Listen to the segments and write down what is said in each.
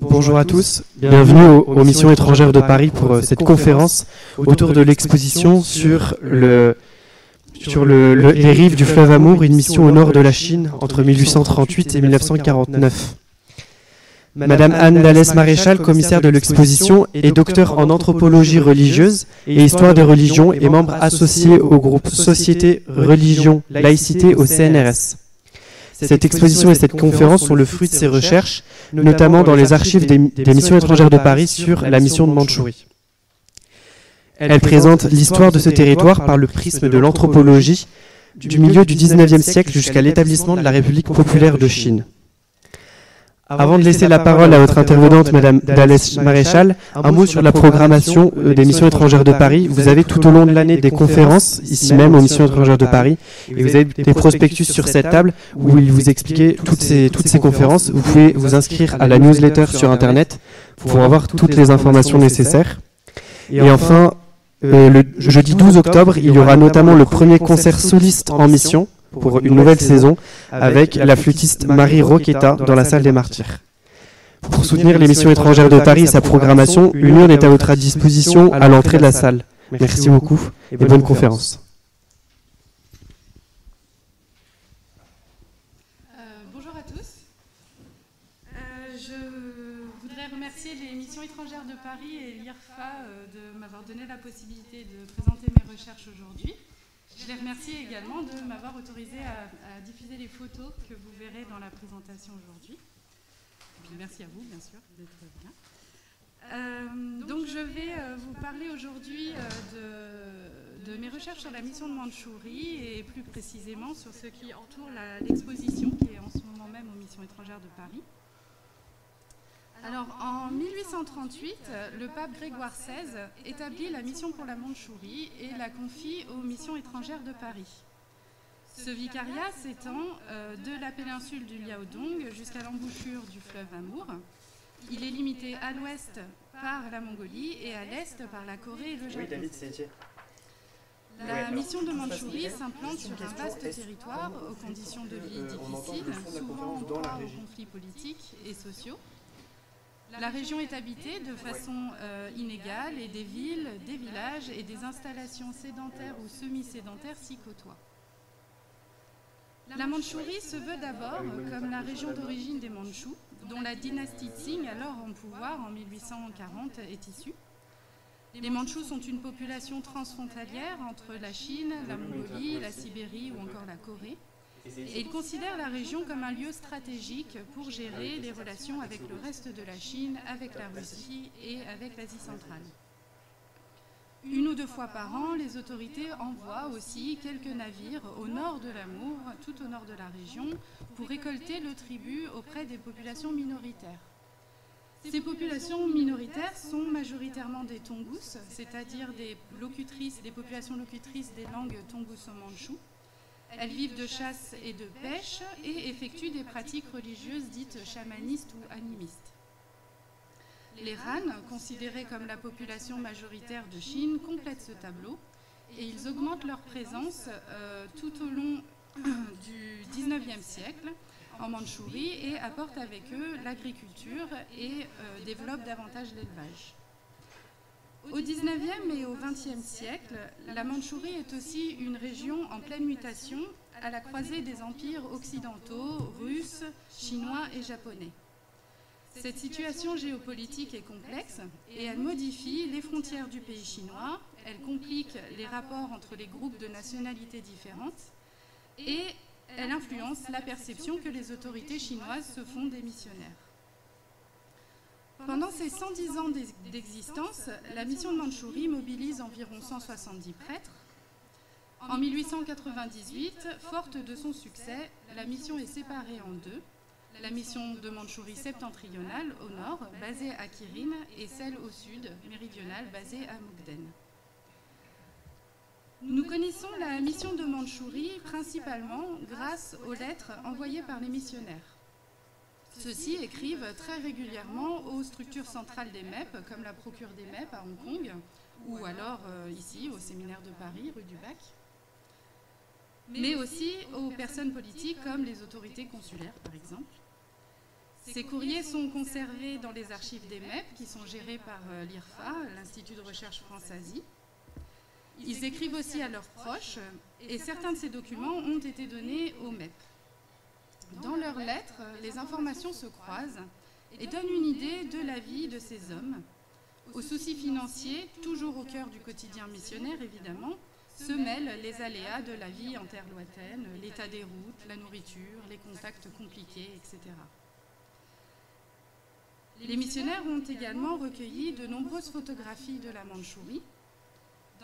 Bonjour à tous, bienvenue aux, missions étrangères de Paris pour euh, cette conférence autour de l'exposition sur, le, sur le, les rives du fleuve Amour, une mission au nord de la Chine entre 1838 et 1949. Madame Anne Dallès Maréchal, commissaire de l'exposition, est docteur en anthropologie religieuse et histoire des religions et membre associé au groupe Société, Religion, Laïcité au CNRS. Cette exposition et cette conférence sont le fruit de ses recherches, notamment dans les archives des, missions étrangères de Paris sur la mission de Mandchourie. Elle présente l'histoire de ce territoire par le prisme de l'anthropologie du milieu du XIXe siècle jusqu'à l'établissement de la République populaire de Chine. Avant de laisser la parole à votre intervenante, Madame Dallès Maréchal, un mot sur la programmation euh, des missions étrangères de Paris. Vous avez tout au long de l'année des conférences, ici même aux missions étrangères de Paris, et vous avez des prospectus sur cette table où il vous expliquait toutes ces, toutes ces conférences. Vous pouvez vous inscrire à la newsletter sur Internet pour avoir toutes les informations nécessaires. Et enfin, euh, le jeudi 12 octobre, il y aura notamment le premier concert soliste en mission pour une nouvelle saison avec la flûtiste Marie Roqueta dans la salle des martyrs. Pour soutenir l'émission étrangère de Paris et sa programmation, une urne est à votre disposition à l'entrée de la salle. Merci beaucoup et bonne conférence. Euh, bonjour à tous. Euh, je voudrais remercier les missions étrangères de Paris et l'IRFA euh, de m'avoir donné la possibilité de présenter mes recherches aujourd'hui. Je les remercie également de m'avoir autorisé à, diffuser les photos que vous verrez dans la présentation aujourd'hui. Merci à vous, bien sûr, d'être là. Euh, donc je vais euh, vous parler aujourd'hui euh, de, mes recherches sur la mission de Mandchourie et plus précisément sur ce qui entoure l'exposition qui est en ce moment même aux missions étrangères de Paris. Alors, en 1838, le pape Grégoire XVI établit la mission pour la Mandchourie et la confie aux missions étrangères de Paris. Ce vicariat s'étend euh, de la péninsule du Liaodong jusqu'à l'embouchure du fleuve Amour. Il est limité à l'ouest par la Mongolie et à l'est par la Corée et le Japon. La mission de Mandchourie s'implante sur un vaste territoire aux conditions de vie difficiles, souvent en proie aux conflits politiques et sociaux. La région est habitée de façon euh, inégale et des villes, des villages et des installations sédentaires ou semi-sédentaires s'y côtoient. La Mandchourie se veut d'abord comme la région d'origine des Mandchous, dont la dynastie Tsing, alors en pouvoir en 1840, est issue. Les Mandchous sont une population transfrontalière entre la Chine, la Mongolie, la Sibérie ou encore la Corée. Et ils considèrent la région comme un lieu stratégique pour gérer les relations avec le reste de la Chine, avec la Russie et avec l'Asie centrale. Une ou deux fois par an, les autorités envoient aussi quelques navires au nord de l'Amour, tout au nord de la région, pour récolter le tribut auprès des populations minoritaires. Ces populations minoritaires sont majoritairement des Tongus, c'est-à-dire des locutrices, des populations locutrices des langues tonguso-manchou. Elles vivent de chasse et de pêche et effectuent des pratiques religieuses dites chamanistes ou animistes. Les Han, considérés comme la population majoritaire de Chine, complètent ce tableau et ils augmentent leur présence euh, tout au long du 19e siècle en Mandchourie et apportent avec eux l'agriculture et euh, développent davantage l'élevage. Au 19e et au 20e siècle, la Mandchourie est aussi une région en pleine mutation à la croisée des empires occidentaux, russes, chinois et japonais. Cette situation géopolitique est complexe et elle modifie les frontières du pays chinois, elle complique les rapports entre les groupes de nationalités différentes et elle influence la perception que les autorités chinoises se font des missionnaires. Pendant ces 110 ans d'existence, la mission de Mandchourie mobilise environ 170 prêtres. En 1898, forte de son succès, la mission est séparée en deux. La mission de Mandchourie septentrionale au nord, basée à Kirin, et celle au sud, méridionale, basée à Mukden. Nous connaissons la mission de Mandchourie principalement grâce aux lettres envoyées par les missionnaires. Ceux-ci écrivent très régulièrement aux structures centrales des MEP, comme la procure des MEP à Hong Kong, ou alors euh, ici, au séminaire de Paris, rue du Bac, mais aussi aux personnes politiques comme les autorités consulaires, par exemple. Ces courriers sont conservés dans les archives des MEP qui sont gérées par euh, l'IRFA, l'Institut de recherche France-Asie. Ils écrivent aussi à leurs proches et certains de ces documents ont été donnés aux MEP. Dans leurs lettres, les informations se croisent et donnent une idée de la vie de ces hommes. Aux soucis financiers, toujours au cœur du quotidien missionnaire évidemment, se mêlent les aléas de la vie en terre lointaine, l'état des routes, la nourriture, les contacts compliqués, etc. Les missionnaires ont également recueilli de nombreuses photographies de la Mandchourie.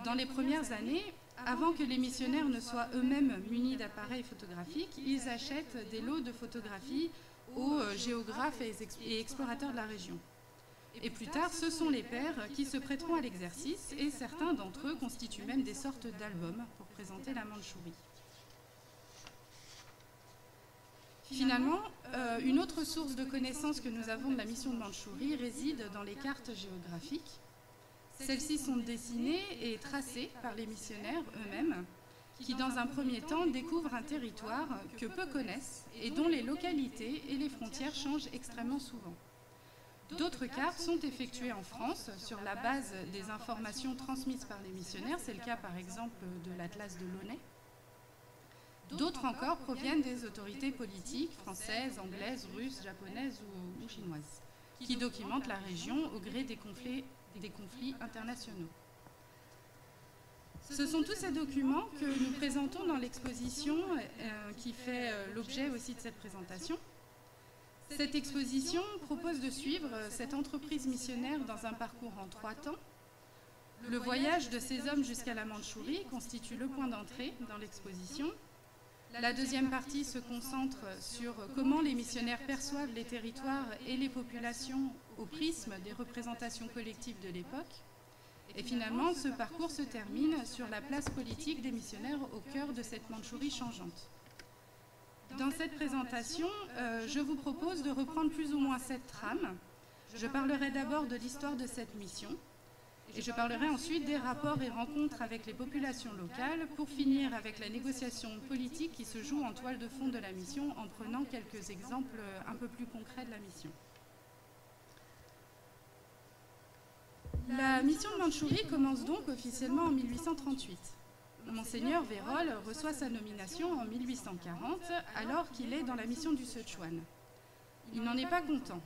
Dans les premières années, avant que les missionnaires ne soient eux-mêmes munis d'appareils photographiques, ils achètent des lots de photographies aux euh, géographes et explorateurs de la région. Et plus tard, ce sont les pères qui se prêteront à l'exercice et certains d'entre eux constituent même des sortes d'albums pour présenter la Mandchourie. Finalement, euh, une autre source de connaissances que nous avons de la mission de Mandchourie réside dans les cartes géographiques. Celles-ci sont dessinées et tracées par les missionnaires eux-mêmes, qui dans un premier temps découvrent un territoire que peu connaissent et dont les localités et les frontières changent extrêmement souvent. D'autres cartes sont effectuées en France sur la base des informations transmises par les missionnaires. C'est le cas par exemple de l'Atlas de Launay. D'autres encore proviennent des autorités politiques françaises, anglaises, russes, japonaises ou, chinoises, qui documentent la région au gré des conflits, internationaux. Ce sont tous ces documents que nous présentons dans l'exposition euh, qui fait euh, l'objet aussi de cette présentation. Cette exposition propose de suivre cette entreprise missionnaire dans un parcours en trois temps. Le voyage de ces hommes jusqu'à la Mandchourie constitue le point d'entrée dans l'exposition. La deuxième partie se concentre sur comment les missionnaires perçoivent les territoires et les populations au prisme des représentations collectives de l'époque. Et finalement, ce parcours se termine sur la place politique des missionnaires au cœur de cette Mandchourie changeante. Dans cette présentation, euh, je vous propose de reprendre plus ou moins cette trame. Je parlerai d'abord de l'histoire de cette mission et je parlerai ensuite des rapports et rencontres avec les populations locales pour finir avec la négociation politique qui se joue en toile de fond de la mission en prenant quelques exemples un peu plus concrets de la mission. La mission de Mandchourie commence donc officiellement en 1838. Monseigneur Vérol reçoit sa nomination en 1840 alors qu'il est dans la mission du Sichuan. Il n'en est pas content.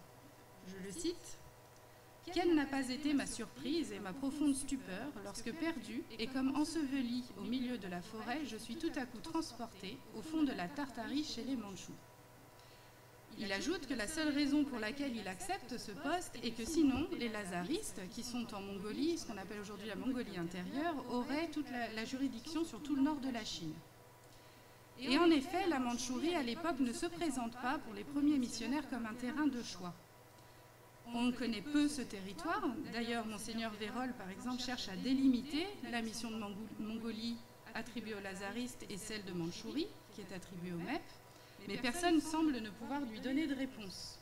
Je le cite. Quelle n'a pas été ma surprise et ma profonde stupeur lorsque perdu et comme enseveli au milieu de la forêt, je suis tout à coup transporté au fond de la Tartarie chez les Mandchous. Il ajoute que la seule raison pour laquelle il accepte ce poste est que sinon, les lazaristes, qui sont en Mongolie, ce qu'on appelle aujourd'hui la Mongolie intérieure, auraient toute la, juridiction sur tout le nord de la Chine. Et en effet, la Mandchourie à l'époque ne se présente pas pour les premiers missionnaires comme un terrain de choix. On connaît peu ce territoire. D'ailleurs, Monseigneur Vérol, par exemple, cherche à délimiter la mission de Mongolie attribuée aux lazaristes et celle de Mandchourie, qui est attribuée aux MEP mais personne semble ne pouvoir lui donner de réponse.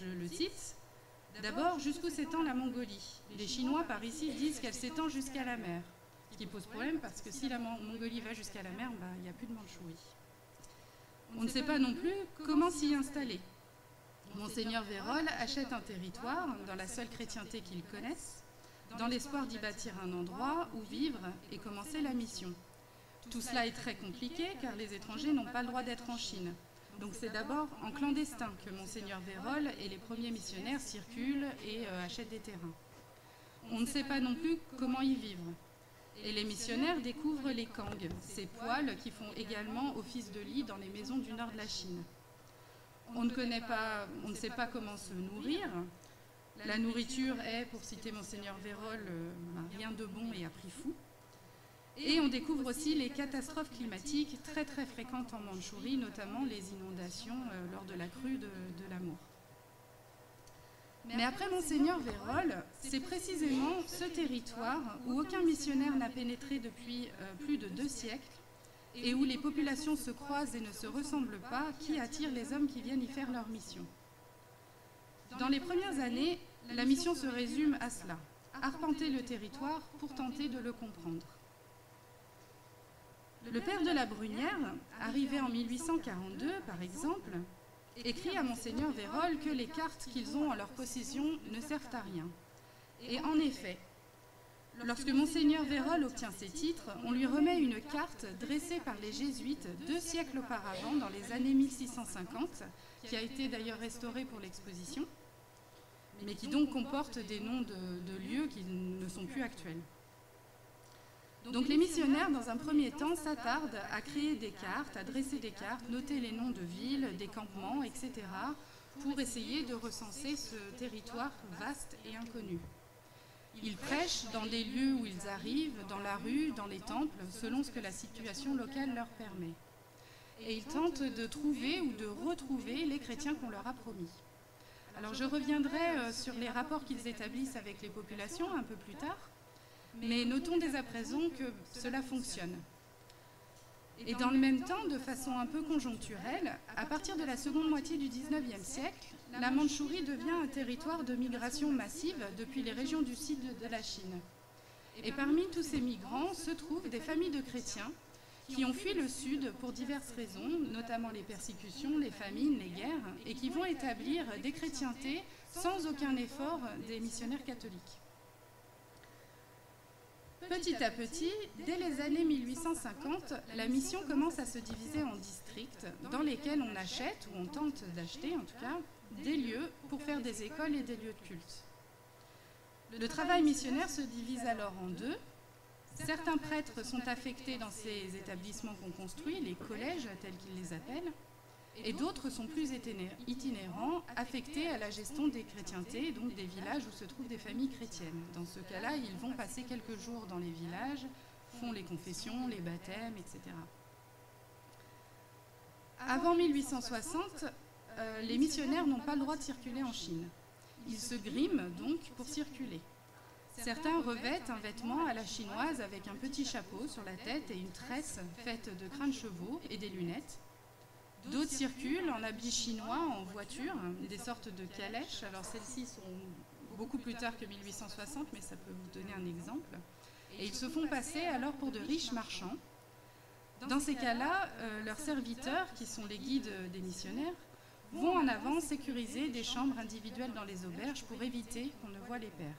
Je le cite. D'abord, jusqu'où s'étend la Mongolie? Les Chinois par ici disent qu'elle s'étend jusqu'à la mer, ce qui pose problème parce que si la Mongolie va jusqu'à la mer, bah, il n'y a plus de Mandchourie. On ne sait pas non plus comment s'y installer. Monseigneur Vérol achète un territoire dans la seule chrétienté qu'il connaisse, dans l'espoir d'y bâtir un endroit où vivre et commencer la mission. Tout cela est très compliqué car les étrangers n'ont pas le droit d'être en Chine. Donc c'est d'abord en clandestin que Monseigneur Vérol et les premiers missionnaires circulent et euh, achètent des terrains. On ne sait pas non plus comment y vivre. Et les missionnaires découvrent les kangs, ces poils qui font également office de lit dans les maisons du nord de la Chine. On ne, connaît pas, on ne sait pas comment se nourrir. La nourriture est, pour citer Monseigneur Vérol, euh, rien de bon et à prix fou. Et on découvre aussi les catastrophes climatiques très très fréquentes en Mandchourie, notamment les inondations euh, lors de la crue de, l'Amour. Mais après Monseigneur Vérol, c'est précisément ce territoire où aucun missionnaire n'a pénétré depuis euh, plus de deux siècles et où les populations se croisent et ne se ressemblent pas qui attire les hommes qui viennent y faire leur mission. Dans les premières années, la mission se résume à cela, arpenter le territoire pour tenter de le comprendre. Le père de la Brunière, arrivé en 1842 par exemple, écrit à monseigneur Vérol que les cartes qu'ils ont en leur possession ne servent à rien. Et en effet, lorsque monseigneur Vérol obtient ces titres, on lui remet une carte dressée par les jésuites deux siècles auparavant, dans les années 1650, qui a été d'ailleurs restaurée pour l'exposition, mais qui donc comporte des noms de, de lieux qui ne sont plus actuels. Donc les missionnaires, dans un premier temps, s'attardent à créer des cartes, à dresser des cartes, noter les noms de villes, des campements, etc., pour essayer de recenser ce territoire vaste et inconnu. Ils prêchent dans des lieux où ils arrivent, dans la rue, dans les temples, selon ce que la situation locale leur permet. Et ils tentent de trouver ou de retrouver les chrétiens qu'on leur a promis. Alors je reviendrai euh, sur les rapports qu'ils établissent avec les populations un peu plus tard, mais notons dès à présent que cela fonctionne. Et dans le même temps, de façon un peu conjoncturelle, à partir de la seconde moitié du XIXe siècle, la Mandchourie devient un territoire de migration massive depuis les régions du sud de la Chine. Et parmi tous ces migrants se trouvent des familles de chrétiens qui ont fui le sud pour diverses raisons, notamment les persécutions, les famines, les guerres, et qui vont établir des chrétientés sans aucun effort des missionnaires catholiques. Petit à petit, dès les années 1850, la mission commence à se diviser en districts dans lesquels on achète, ou on tente d'acheter en tout cas, des lieux pour faire des écoles et des lieux de culte. Le travail missionnaire se divise alors en deux. Certains prêtres sont affectés dans ces établissements qu'on construit, les collèges tels qu'ils les appellent, et d'autres sont plus itinérants, affectés à la gestion des chrétientés, donc des villages où se trouvent des familles chrétiennes. Dans ce cas-là, ils vont passer quelques jours dans les villages, font les confessions, les baptêmes, etc. Avant 1860, euh, les missionnaires n'ont pas le droit de circuler en Chine. Ils se griment donc pour circuler. Certains revêtent un vêtement à la chinoise avec un petit chapeau sur la tête et une tresse faite de crânes chevaux et des lunettes. D'autres circulent en habits chinois, en voiture, des sortes de calèches. Alors celles-ci sont beaucoup plus tard que 1860, mais ça peut vous donner un exemple. Et ils se font passer alors pour de riches marchands. Dans ces cas-là, euh, leurs serviteurs, qui sont les guides des missionnaires, vont en avant sécuriser des chambres individuelles dans les auberges pour éviter qu'on ne voit les pères.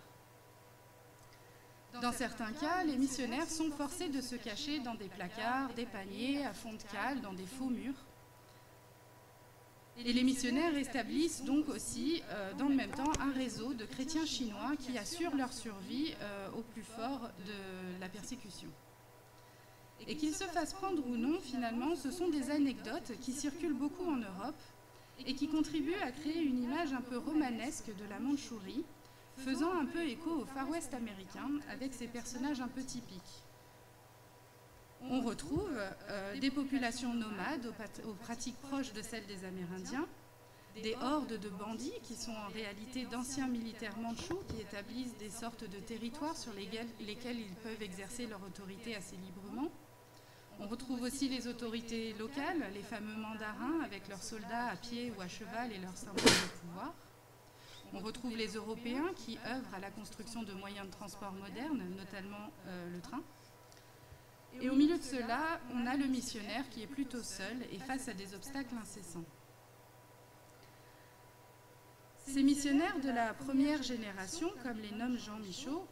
Dans certains cas, les missionnaires sont forcés de se cacher dans des placards, des paniers, à fond de cale, dans des faux murs. Et les missionnaires établissent donc aussi, euh, dans le même temps, un réseau de chrétiens chinois qui assurent leur survie euh, au plus fort de la persécution. Et qu'ils se fassent prendre ou non, finalement, ce sont des anecdotes qui circulent beaucoup en Europe et qui contribuent à créer une image un peu romanesque de la Mandchourie, faisant un peu écho au Far West américain avec ses personnages un peu typiques on retrouve euh, des populations nomades aux, pratiques proches de celles des Amérindiens, des hordes de bandits qui sont en réalité d'anciens militaires mandchous qui établissent des sortes de territoires sur lesquels, ils peuvent exercer leur autorité assez librement. On retrouve aussi les autorités locales, les fameux mandarins avec leurs soldats à pied ou à cheval et leurs symboles de pouvoir. On retrouve les Européens qui œuvrent à la construction de moyens de transport modernes, notamment euh, le train. Et au milieu de cela, on a le missionnaire qui est plutôt seul et face à des obstacles incessants. Ces missionnaires de la première génération, comme les nomme Jean Michaud,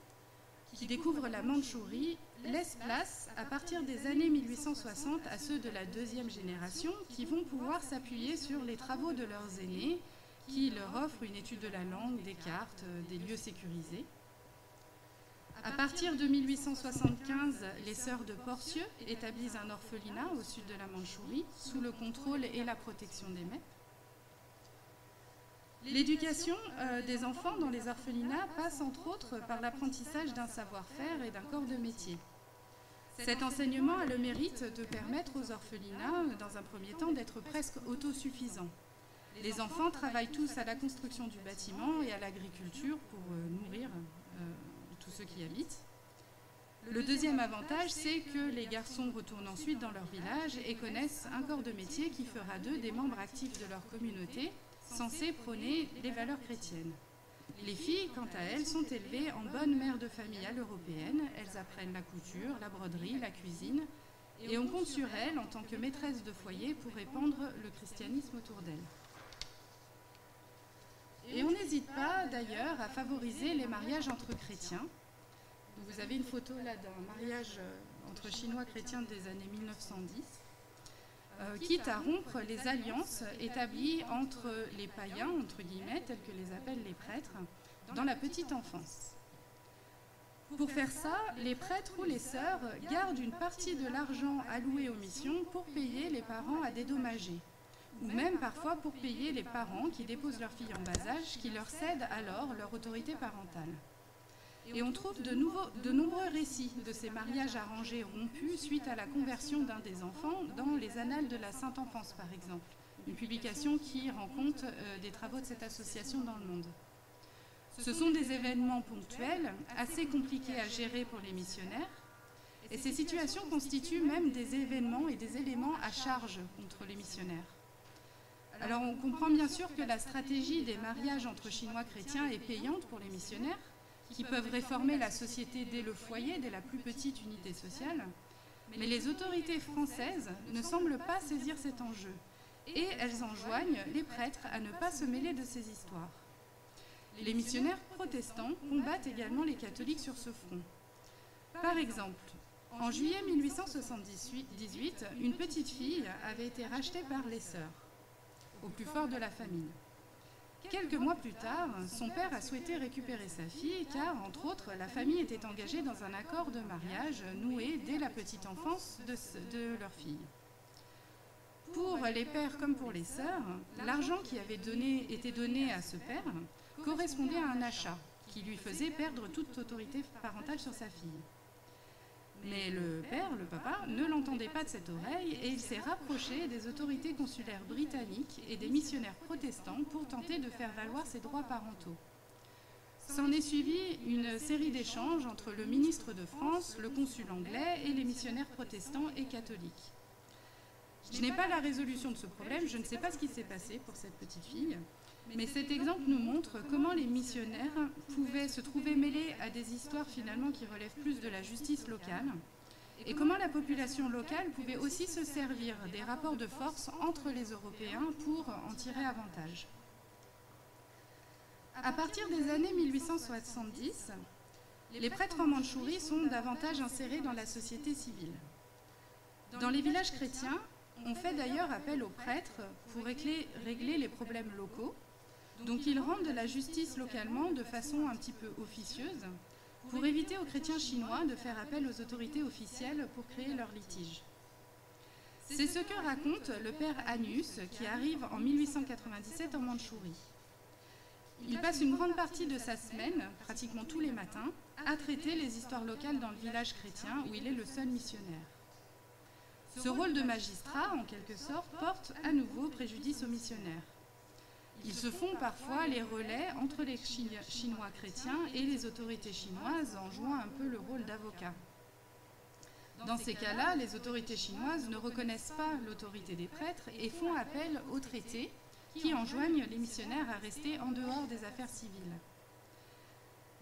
qui découvrent la Mandchourie, laissent place, à partir des années 1860, à ceux de la deuxième génération, qui vont pouvoir s'appuyer sur les travaux de leurs aînés, qui leur offrent une étude de la langue, des cartes, des lieux sécurisés. À partir de 1875, les sœurs de Porcieux établissent un orphelinat au sud de la Mandchourie, sous le contrôle et la protection des maîtres. L'éducation euh, des enfants dans les orphelinats passe entre autres par l'apprentissage d'un savoir-faire et d'un corps de métier. Cet enseignement a le mérite de permettre aux orphelinats, dans un premier temps, d'être presque autosuffisants. Les enfants travaillent tous à la construction du bâtiment et à l'agriculture pour euh, nourrir euh, ceux qui habitent. Le deuxième avantage, c'est que les garçons retournent ensuite dans leur village et connaissent un corps de métier qui fera d'eux des membres actifs de leur communauté, censés prôner les valeurs chrétiennes. Les filles, quant à elles, sont élevées en bonnes mères de famille à l'européenne. Elles apprennent la couture, la broderie, la cuisine, et on compte sur elles en tant que maîtresses de foyer pour répandre le christianisme autour d'elles. Et on n'hésite pas d'ailleurs à favoriser les mariages entre chrétiens. Vous avez une photo là d'un mariage euh, entre chinois chrétiens des années 1910, euh, quitte à rompre les alliances établies entre les païens, entre guillemets, tels que les appellent les prêtres, dans la petite enfance. Pour faire ça, les prêtres ou les sœurs gardent une partie de l'argent alloué aux missions pour payer les parents à dédommager, ou même parfois pour payer les parents qui déposent leurs filles en bas âge, qui leur cèdent alors leur autorité parentale. Et on trouve de, nombreux récits de ces mariages arrangés rompus suite à la conversion d'un des enfants dans les Annales de la Sainte Enfance, par exemple, une publication qui rend compte euh, des travaux de cette association dans le monde. Ce sont des événements ponctuels, assez compliqués à gérer pour les missionnaires, et ces situations constituent même des événements et des éléments à charge contre les missionnaires. Alors on comprend bien sûr que la stratégie des mariages entre Chinois chrétiens est payante pour les missionnaires, qui peuvent réformer la société dès le foyer, dès la plus petite unité sociale, mais les autorités françaises ne semblent pas saisir cet enjeu, et elles enjoignent les prêtres à ne pas se mêler de ces histoires. Les missionnaires protestants combattent également les catholiques sur ce front. Par exemple, en juillet 1878, une petite fille avait été rachetée par les sœurs, au plus fort de la famille. Quelques mois plus tard, son père a souhaité récupérer sa fille car, entre autres, la famille était engagée dans un accord de mariage noué dès la petite enfance de, leur fille. Pour les pères comme pour les sœurs, l'argent qui avait été donné à ce père correspondait à un achat qui lui faisait perdre toute autorité parentale sur sa fille. Mais le père, le papa, ne l'entendait pas de cette oreille et il s'est rapproché des autorités consulaires britanniques et des missionnaires protestants pour tenter de faire valoir ses droits parentaux. S'en est suivi une série d'échanges entre le ministre de France, le consul anglais et les missionnaires protestants et catholiques. Je n'ai pas la résolution de ce problème, je ne sais pas ce qui s'est passé pour cette petite fille, mais cet exemple nous montre comment les missionnaires pouvaient se trouver mêlés à des histoires finalement qui relèvent plus de la justice locale et comment la population locale pouvait aussi se servir des rapports de force entre les Européens pour en tirer avantage. À partir des années 1870, les prêtres en Mandchourie sont davantage insérés dans la société civile. Dans les villages chrétiens, on fait d'ailleurs appel aux prêtres pour régler, les problèmes locaux, donc ils rendent la justice localement de façon un petit peu officieuse pour éviter aux chrétiens chinois de faire appel aux autorités officielles pour créer leur litige. C'est ce que raconte le père Anus qui arrive en 1897 en Mandchourie. Il passe une grande partie de sa semaine, pratiquement tous les matins, à traiter les histoires locales dans le village chrétien où il est le seul missionnaire. Ce rôle de magistrat, en quelque sorte, porte à nouveau préjudice aux missionnaires. Ils se font parfois les relais entre les Chinois chrétiens et les autorités chinoises en jouant un peu le rôle d'avocat. Dans ces cas-là, les autorités chinoises ne reconnaissent pas l'autorité des prêtres et font appel aux traités qui enjoignent les missionnaires à rester en dehors des affaires civiles.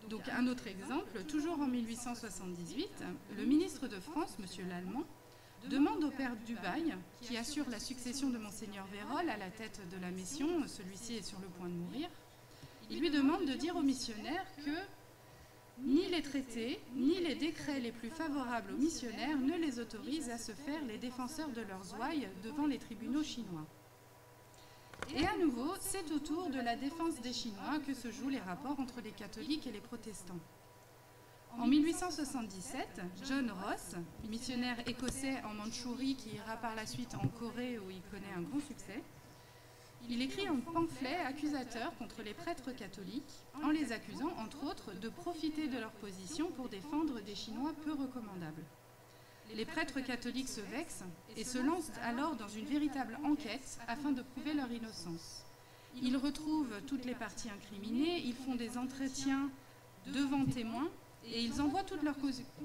Donc un autre exemple, toujours en 1878, le ministre de France, M. Lallemand, demande au père Dubail, qui assure la succession de Monseigneur Vérol à la tête de la mission, celui-ci est sur le point de mourir, il lui demande de dire aux missionnaires que ni les traités, ni les décrets les plus favorables aux missionnaires ne les autorisent à se faire les défenseurs de leurs ouailles devant les tribunaux chinois. Et à nouveau, c'est au tour de la défense des Chinois que se jouent les rapports entre les catholiques et les protestants. En 1877, John Ross, missionnaire écossais en Mandchourie qui ira par la suite en Corée où il connaît un grand succès, il écrit un pamphlet accusateur contre les prêtres catholiques en les accusant, entre autres, de profiter de leur position pour défendre des Chinois peu recommandables. Les prêtres catholiques se vexent et se lancent alors dans une véritable enquête afin de prouver leur innocence. Ils retrouvent toutes les parties incriminées, ils font des entretiens devant témoins et ils envoient toutes leurs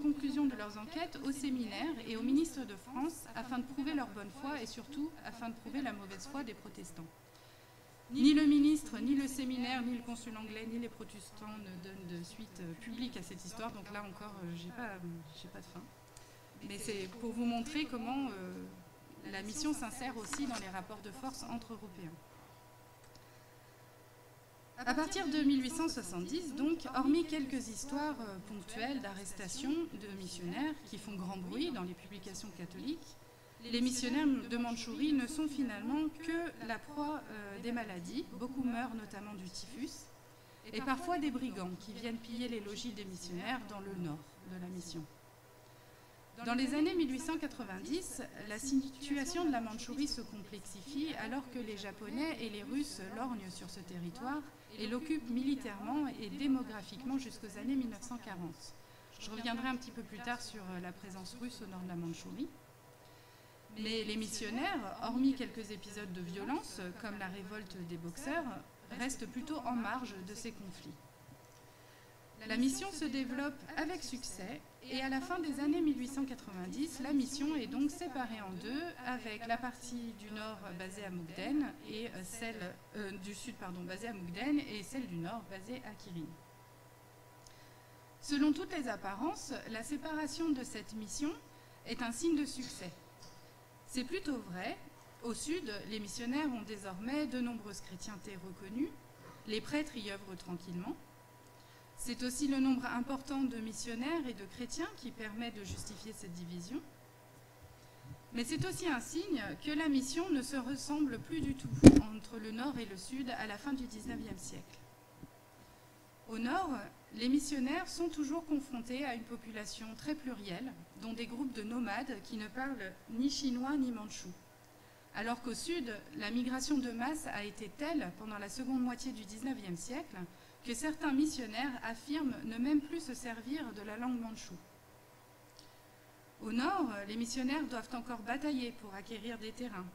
conclusions de leurs enquêtes au séminaire et au ministre de France afin de prouver leur bonne foi et surtout afin de prouver la mauvaise foi des protestants. Ni le ministre, ni le séminaire, ni le consul anglais, ni les protestants ne donnent de suite euh, publique à cette histoire, donc là encore, euh, j'ai pas, pas de fin. Mais c'est pour vous montrer comment euh, la mission s'insère aussi dans les rapports de force entre Européens. À partir de 1870, donc, hormis quelques histoires euh, ponctuelles d'arrestation de missionnaires qui font grand bruit dans les publications catholiques, les missionnaires de Mandchourie ne sont finalement que la proie euh, des maladies. Beaucoup meurent notamment du typhus et parfois des brigands qui viennent piller les logis des missionnaires dans le nord de la mission. Dans les années 1890, la situation de la Mandchourie se complexifie alors que les Japonais et les Russes lorgnent sur ce territoire et l'occupent militairement et démographiquement jusqu'aux années 1940. Je reviendrai un petit peu plus tard sur la présence russe au nord de la Mandchourie. Mais les missionnaires, hormis quelques épisodes de violence, comme la révolte des boxeurs, restent plutôt en marge de ces conflits. La mission se développe avec succès et à la fin des années 1890, la mission est donc séparée en deux, avec la partie du nord basée à Mukden et celle euh, du sud basée à Mukden et celle du nord basée à Kirin. Selon toutes les apparences, la séparation de cette mission est un signe de succès. C'est plutôt vrai. Au sud, les missionnaires ont désormais de nombreuses chrétientés reconnues. Les prêtres y œuvrent tranquillement. C'est aussi le nombre important de missionnaires et de chrétiens qui permet de justifier cette division. Mais c'est aussi un signe que la mission ne se ressemble plus du tout entre le nord et le sud à la fin du XIXe siècle. Au nord, les missionnaires sont toujours confrontés à une population très plurielle, dont des groupes de nomades qui ne parlent ni chinois ni mandchou. Alors qu'au sud, la migration de masse a été telle pendant la seconde moitié du XIXe siècle que certains missionnaires affirment ne même plus se servir de la langue mandchoue. Au nord, les missionnaires doivent encore batailler pour acquérir des terrains.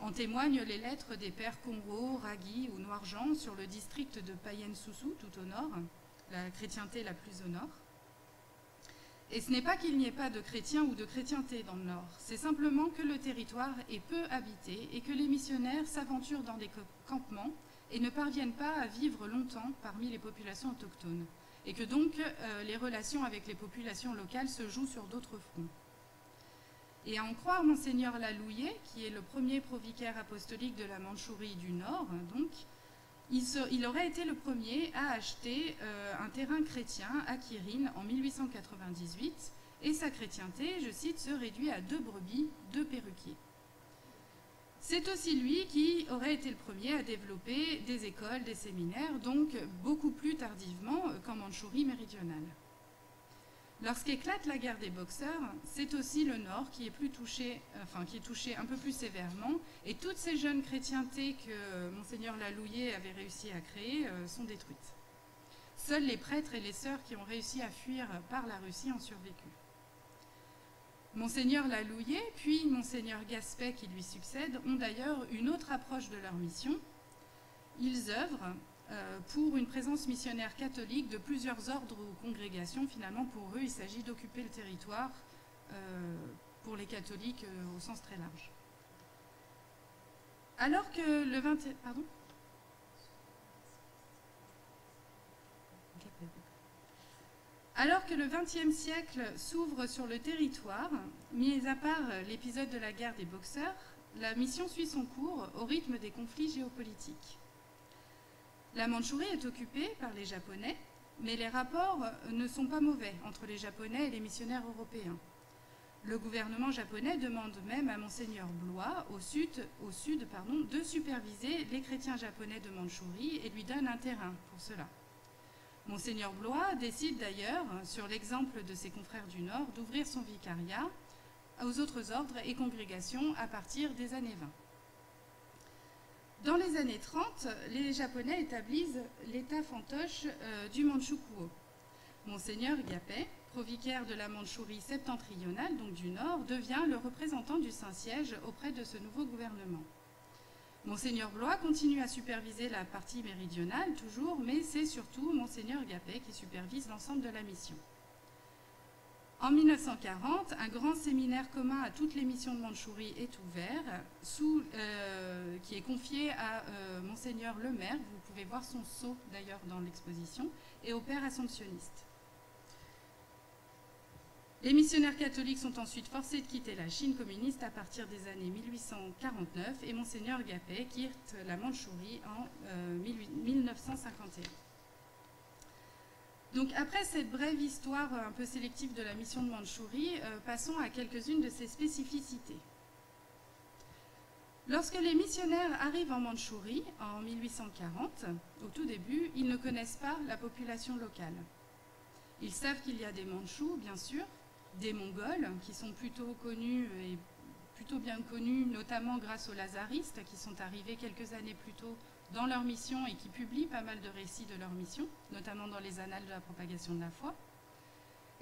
En témoignent les lettres des pères Congo, Ragui ou Noirjean sur le district de Payen-Soussou, tout au nord, la chrétienté la plus au nord. Et ce n'est pas qu'il n'y ait pas de chrétiens ou de chrétienté dans le nord, c'est simplement que le territoire est peu habité et que les missionnaires s'aventurent dans des campements et ne parviennent pas à vivre longtemps parmi les populations autochtones, et que donc euh, les relations avec les populations locales se jouent sur d'autres fronts. Et à en croire Monseigneur Lalouillet, qui est le premier provicaire apostolique de la Mandchourie du Nord, donc, il, aurait été le premier à acheter euh, un terrain chrétien à Kirin en 1898, et sa chrétienté, je cite, se réduit à deux brebis, deux perruquiers. C'est aussi lui qui aurait été le premier à développer des écoles, des séminaires, donc beaucoup plus tardivement qu'en Mandchourie méridionale. Lorsqu'éclate la guerre des boxeurs, c'est aussi le Nord qui est, plus touché, enfin, qui est touché un peu plus sévèrement, et toutes ces jeunes chrétientés que Monseigneur Lalouillet avait réussi à créer euh, sont détruites. Seuls les prêtres et les sœurs qui ont réussi à fuir par la Russie ont survécu. Monseigneur Lalouillet, puis Monseigneur Gaspet qui lui succède, ont d'ailleurs une autre approche de leur mission. Ils œuvrent euh, pour une présence missionnaire catholique de plusieurs ordres ou congrégations. Finalement, pour eux, il s'agit d'occuper le territoire euh, pour les catholiques euh, au sens très large. Alors que le 20... Pardon? Alors que le XXe siècle s'ouvre sur le territoire, mis à part l'épisode de la guerre des boxeurs, la mission suit son cours au rythme des conflits géopolitiques. La Mandchourie est occupée par les Japonais, mais les rapports ne sont pas mauvais entre les Japonais et les missionnaires européens. Le gouvernement japonais demande même à Monseigneur Blois, au sud, au sud de superviser les chrétiens japonais de Mandchourie et lui donne un terrain pour cela. Monseigneur Blois décide d'ailleurs, sur l'exemple de ses confrères du Nord, d'ouvrir son vicariat aux autres ordres et congrégations à partir des années 20. Dans les années 30, les Japonais établissent l'État fantoche euh, du Manchukuo. Monseigneur Gapet, provicaire de la Mandchourie septentrionale, donc du Nord, devient le représentant du Saint-Siège auprès de ce nouveau gouvernement. Monseigneur Blois continue à superviser la partie méridionale, toujours, mais c'est surtout Monseigneur Gapet qui supervise l'ensemble de la mission. En 1940, un grand séminaire commun à toutes les missions de Mandchourie est ouvert, euh, qui est confié à euh, Monseigneur Lemaire, vous pouvez voir son sceau d'ailleurs dans l'exposition, et au Père Assomptionniste. Les missionnaires catholiques sont ensuite forcés de quitter la Chine communiste à partir des années 1849 et Monseigneur Gapet quitte la Mandchourie en 1951. Donc après cette brève histoire un peu sélective de la mission de Mandchourie, passons à quelques-unes de ses spécificités. Lorsque les missionnaires arrivent en Mandchourie en 1840, au tout début, ils ne connaissent pas la population locale. Ils savent qu'il y a des Mandchous, bien sûr, des Mongols, qui sont plutôt connus et plutôt bien connus, notamment grâce aux Lazaristes, qui sont arrivés quelques années plus tôt dans leur mission et qui publient pas mal de récits de leur mission, notamment dans les annales de la propagation de la foi.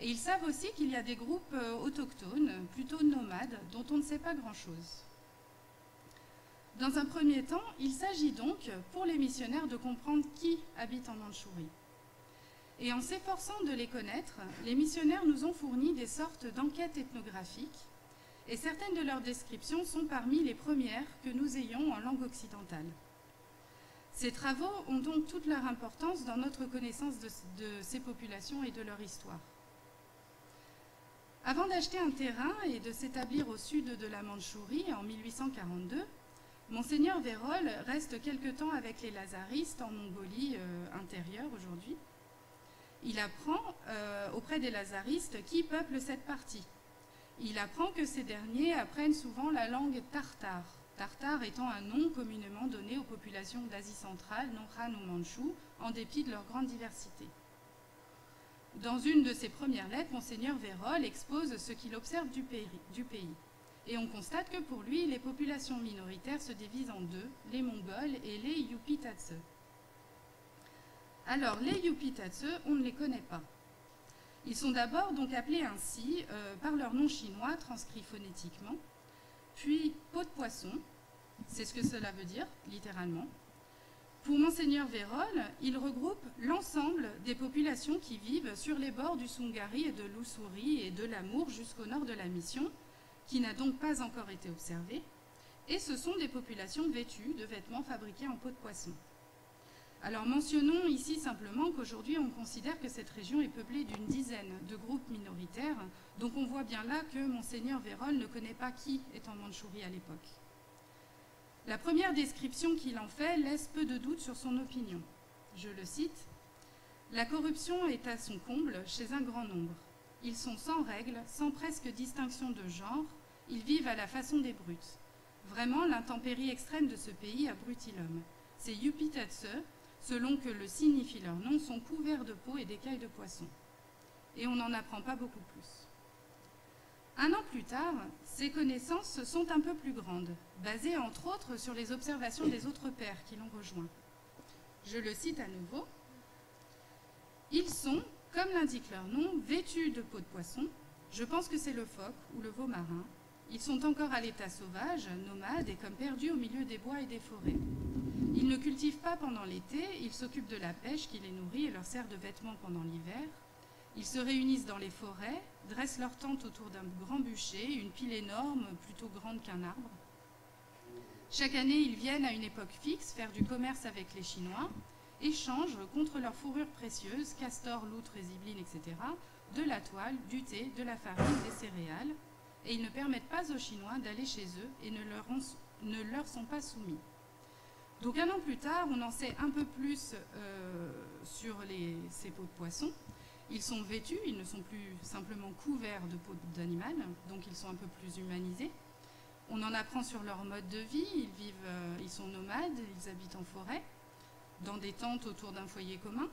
Et ils savent aussi qu'il y a des groupes euh, autochtones, plutôt nomades, dont on ne sait pas grand-chose. Dans un premier temps, il s'agit donc pour les missionnaires de comprendre qui habite en Mandchourie. Et en s'efforçant de les connaître, les missionnaires nous ont fourni des sortes d'enquêtes ethnographiques, et certaines de leurs descriptions sont parmi les premières que nous ayons en langue occidentale. Ces travaux ont donc toute leur importance dans notre connaissance de, ces populations et de leur histoire. Avant d'acheter un terrain et de s'établir au sud de la Mandchourie en 1842, Monseigneur Vérol reste quelque temps avec les Lazaristes en Mongolie euh, intérieure aujourd'hui. Il apprend euh, auprès des Lazaristes qui peuplent cette partie. Il apprend que ces derniers apprennent souvent la langue tartare, tartare étant un nom communément donné aux populations d'Asie centrale, non Han ou Mandchou, en dépit de leur grande diversité. Dans une de ses premières lettres, Monseigneur Vérol expose ce qu'il observe du pays. Et on constate que pour lui, les populations minoritaires se divisent en deux, les Mongols et les Yupitatse. Alors, les Yupitatse, on ne les connaît pas. Ils sont d'abord donc appelés ainsi euh, par leur nom chinois transcrit phonétiquement, puis pot de poisson, c'est ce que cela veut dire, littéralement. Pour Monseigneur Vérol, il regroupe l'ensemble des populations qui vivent sur les bords du Sungari et de l'Ussuri et de l'Amour jusqu'au nord de la mission, qui n'a donc pas encore été observé, et ce sont des populations vêtues de vêtements fabriqués en peau de poisson. Alors mentionnons ici simplement qu'aujourd'hui on considère que cette région est peuplée d'une dizaine de groupes minoritaires, donc on voit bien là que monseigneur Vérol ne connaît pas qui est en Mandchourie à l'époque. La première description qu'il en fait laisse peu de doute sur son opinion. Je le cite La corruption est à son comble chez un grand nombre. Ils sont sans règles, sans presque distinction de genre, ils vivent à la façon des brutes. Vraiment, l'intempérie extrême de ce pays abrutit l'homme. Ces Yupitatse, selon que le signifie leur nom, sont couverts de peau et d'écailles de poisson. Et on n'en apprend pas beaucoup plus. Un an plus tard, ces connaissances sont un peu plus grandes, basées entre autres sur les observations des autres pères qui l'ont rejoint. Je le cite à nouveau. Ils sont, comme l'indique leur nom, vêtus de peau de poisson. Je pense que c'est le phoque ou le veau marin, ils sont encore à l'état sauvage, nomades et comme perdus au milieu des bois et des forêts. Ils ne cultivent pas pendant l'été, ils s'occupent de la pêche qui les nourrit et leur sert de vêtements pendant l'hiver. Ils se réunissent dans les forêts, dressent leur tente autour d'un grand bûcher, une pile énorme, plutôt grande qu'un arbre. Chaque année, ils viennent à une époque fixe faire du commerce avec les Chinois, échangent contre leurs fourrures précieuses, castors, loutres, zibelines, etc., de la toile, du thé, de la farine, des céréales, et ils ne permettent pas aux Chinois d'aller chez eux et ne leur, ne leur, sont pas soumis. Donc un an plus tard, on en sait un peu plus euh, sur les, ces peaux de poisson. Ils sont vêtus, ils ne sont plus simplement couverts de peau d'animal, donc ils sont un peu plus humanisés. On en apprend sur leur mode de vie, ils, vivent, euh, ils sont nomades, ils habitent en forêt, dans des tentes autour d'un foyer commun.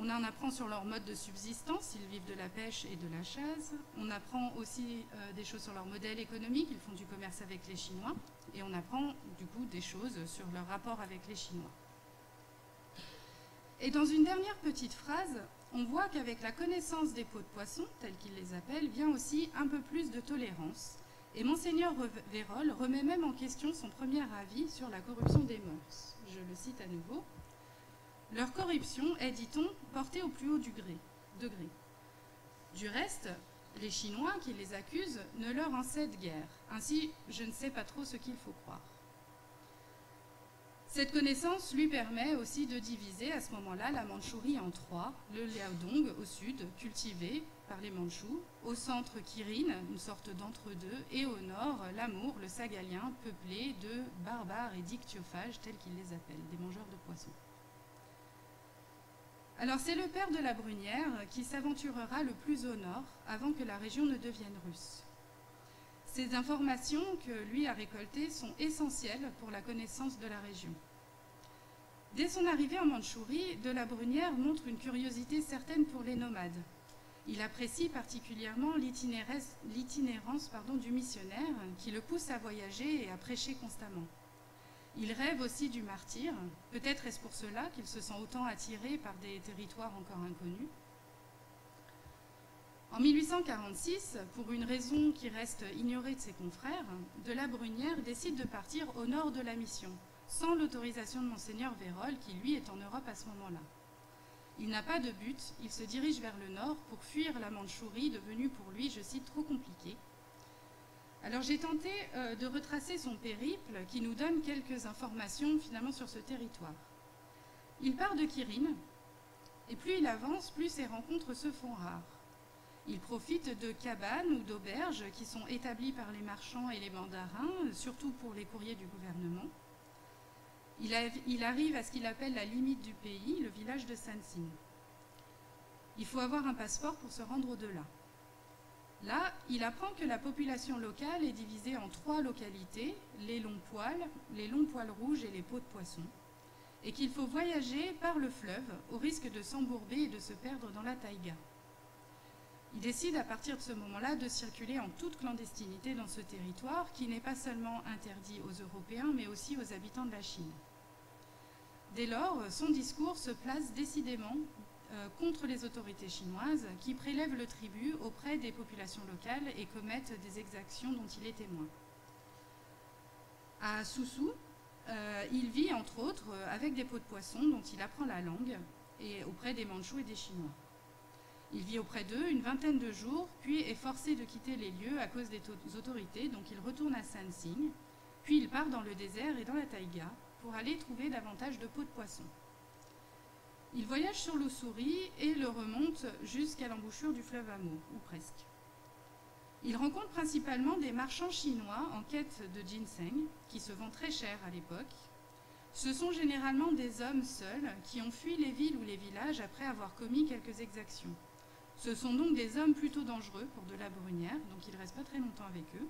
On en apprend sur leur mode de subsistance, ils vivent de la pêche et de la chasse. On apprend aussi euh, des choses sur leur modèle économique, ils font du commerce avec les Chinois. Et on apprend du coup des choses sur leur rapport avec les Chinois. Et dans une dernière petite phrase, on voit qu'avec la connaissance des peaux de poisson, tels qu'ils les appellent, vient aussi un peu plus de tolérance. Et Monseigneur Vérol remet même en question son premier avis sur la corruption des mœurs. Je le cite à nouveau. Leur corruption est, dit-on, portée au plus haut degré. Du reste, les Chinois qui les accusent ne leur en cèdent guère. Ainsi, je ne sais pas trop ce qu'il faut croire. Cette connaissance lui permet aussi de diviser à ce moment-là la Mandchourie en trois. Le Liaodong au sud, cultivé par les Mandchous, au centre Kirin, une sorte d'entre-deux, et au nord l'Amour, le Sagalien, peuplé de barbares et dictyophages, tels qu'ils les appellent, des mangeurs de poissons. Alors c'est le père de la Brunière qui s'aventurera le plus au nord avant que la région ne devienne russe. Ces informations que lui a récoltées sont essentielles pour la connaissance de la région. Dès son arrivée en Mandchourie, de la Brunière montre une curiosité certaine pour les nomades. Il apprécie particulièrement l'itinérance du missionnaire qui le pousse à voyager et à prêcher constamment. Il rêve aussi du martyr. Peut-être est-ce pour cela qu'il se sent autant attiré par des territoires encore inconnus. En 1846, pour une raison qui reste ignorée de ses confrères, de la Brunière décide de partir au nord de la mission, sans l'autorisation de Monseigneur Vérol, qui lui est en Europe à ce moment-là. Il n'a pas de but, il se dirige vers le nord pour fuir la Mandchourie, devenue pour lui, je cite, trop compliquée, alors j'ai tenté euh, de retracer son périple qui nous donne quelques informations finalement sur ce territoire. Il part de Kirin et plus il avance, plus ses rencontres se font rares. Il profite de cabanes ou d'auberges qui sont établies par les marchands et les mandarins, surtout pour les courriers du gouvernement. Il, il arrive à ce qu'il appelle la limite du pays, le village de Sansin. Il faut avoir un passeport pour se rendre au-delà. Là, il apprend que la population locale est divisée en trois localités, les longs poils, les longs poils rouges et les peaux de poisson, et qu'il faut voyager par le fleuve au risque de s'embourber et de se perdre dans la taïga. Il décide à partir de ce moment-là de circuler en toute clandestinité dans ce territoire qui n'est pas seulement interdit aux Européens mais aussi aux habitants de la Chine. Dès lors, son discours se place décidément contre les autorités chinoises qui prélèvent le tribut auprès des populations locales et commettent des exactions dont il est témoin. À Soussou, euh, il vit entre autres avec des pots de poisson dont il apprend la langue et auprès des Mandchous et des Chinois. Il vit auprès d'eux une vingtaine de jours, puis est forcé de quitter les lieux à cause des autorités, donc il retourne à Sansing, puis il part dans le désert et dans la taïga pour aller trouver davantage de pots de poisson. Il voyage sur l'Ossuri et le remonte jusqu'à l'embouchure du fleuve Amour, ou presque. Il rencontre principalement des marchands chinois en quête de ginseng, qui se vend très cher à l'époque. Ce sont généralement des hommes seuls qui ont fui les villes ou les villages après avoir commis quelques exactions. Ce sont donc des hommes plutôt dangereux pour de la brunière, donc il ne reste pas très longtemps avec eux.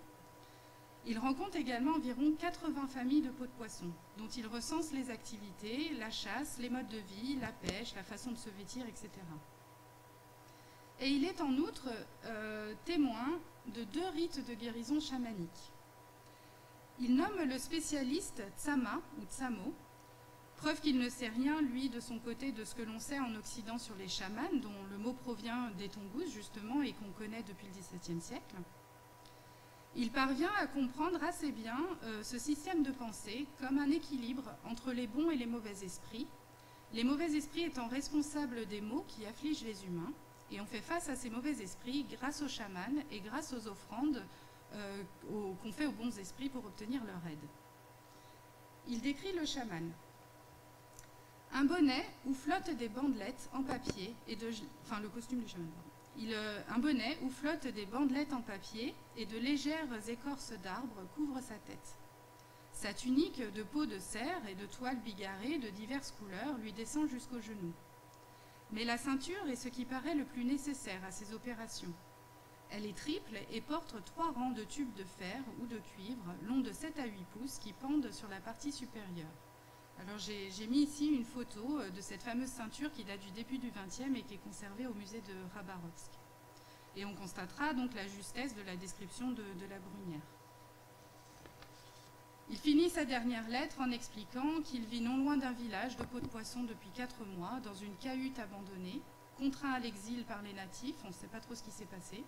Il rencontre également environ 80 familles de pots de poisson, dont il recense les activités, la chasse, les modes de vie, la pêche, la façon de se vêtir, etc. Et il est en outre euh, témoin de deux rites de guérison chamanique. Il nomme le spécialiste Tsama ou Tsamo, preuve qu'il ne sait rien, lui, de son côté, de ce que l'on sait en Occident sur les chamans, dont le mot provient des Tongus, justement, et qu'on connaît depuis le XVIIe siècle. Il parvient à comprendre assez bien euh, ce système de pensée comme un équilibre entre les bons et les mauvais esprits, les mauvais esprits étant responsables des maux qui affligent les humains, et on fait face à ces mauvais esprits grâce aux chamans et grâce aux offrandes euh, qu'on fait aux bons esprits pour obtenir leur aide. Il décrit le chaman. Un bonnet où flottent des bandelettes en papier et de, enfin le costume du chaman. Euh, un bonnet où flottent des bandelettes en papier et de légères écorces d'arbres couvrent sa tête. Sa tunique de peau de cerf et de toile bigarrée de diverses couleurs lui descend jusqu'aux genoux. Mais la ceinture est ce qui paraît le plus nécessaire à ces opérations. Elle est triple et porte trois rangs de tubes de fer ou de cuivre longs de 7 à 8 pouces qui pendent sur la partie supérieure. Alors j'ai mis ici une photo euh, de cette fameuse ceinture qui date du début du XXe et qui est conservée au musée de Rabarovsk. Et on constatera donc la justesse de la description de, la brunière. Il finit sa dernière lettre en expliquant qu'il vit non loin d'un village de peau de poisson depuis quatre mois, dans une cahute abandonnée, contraint à l'exil par les natifs, on ne sait pas trop ce qui s'est passé.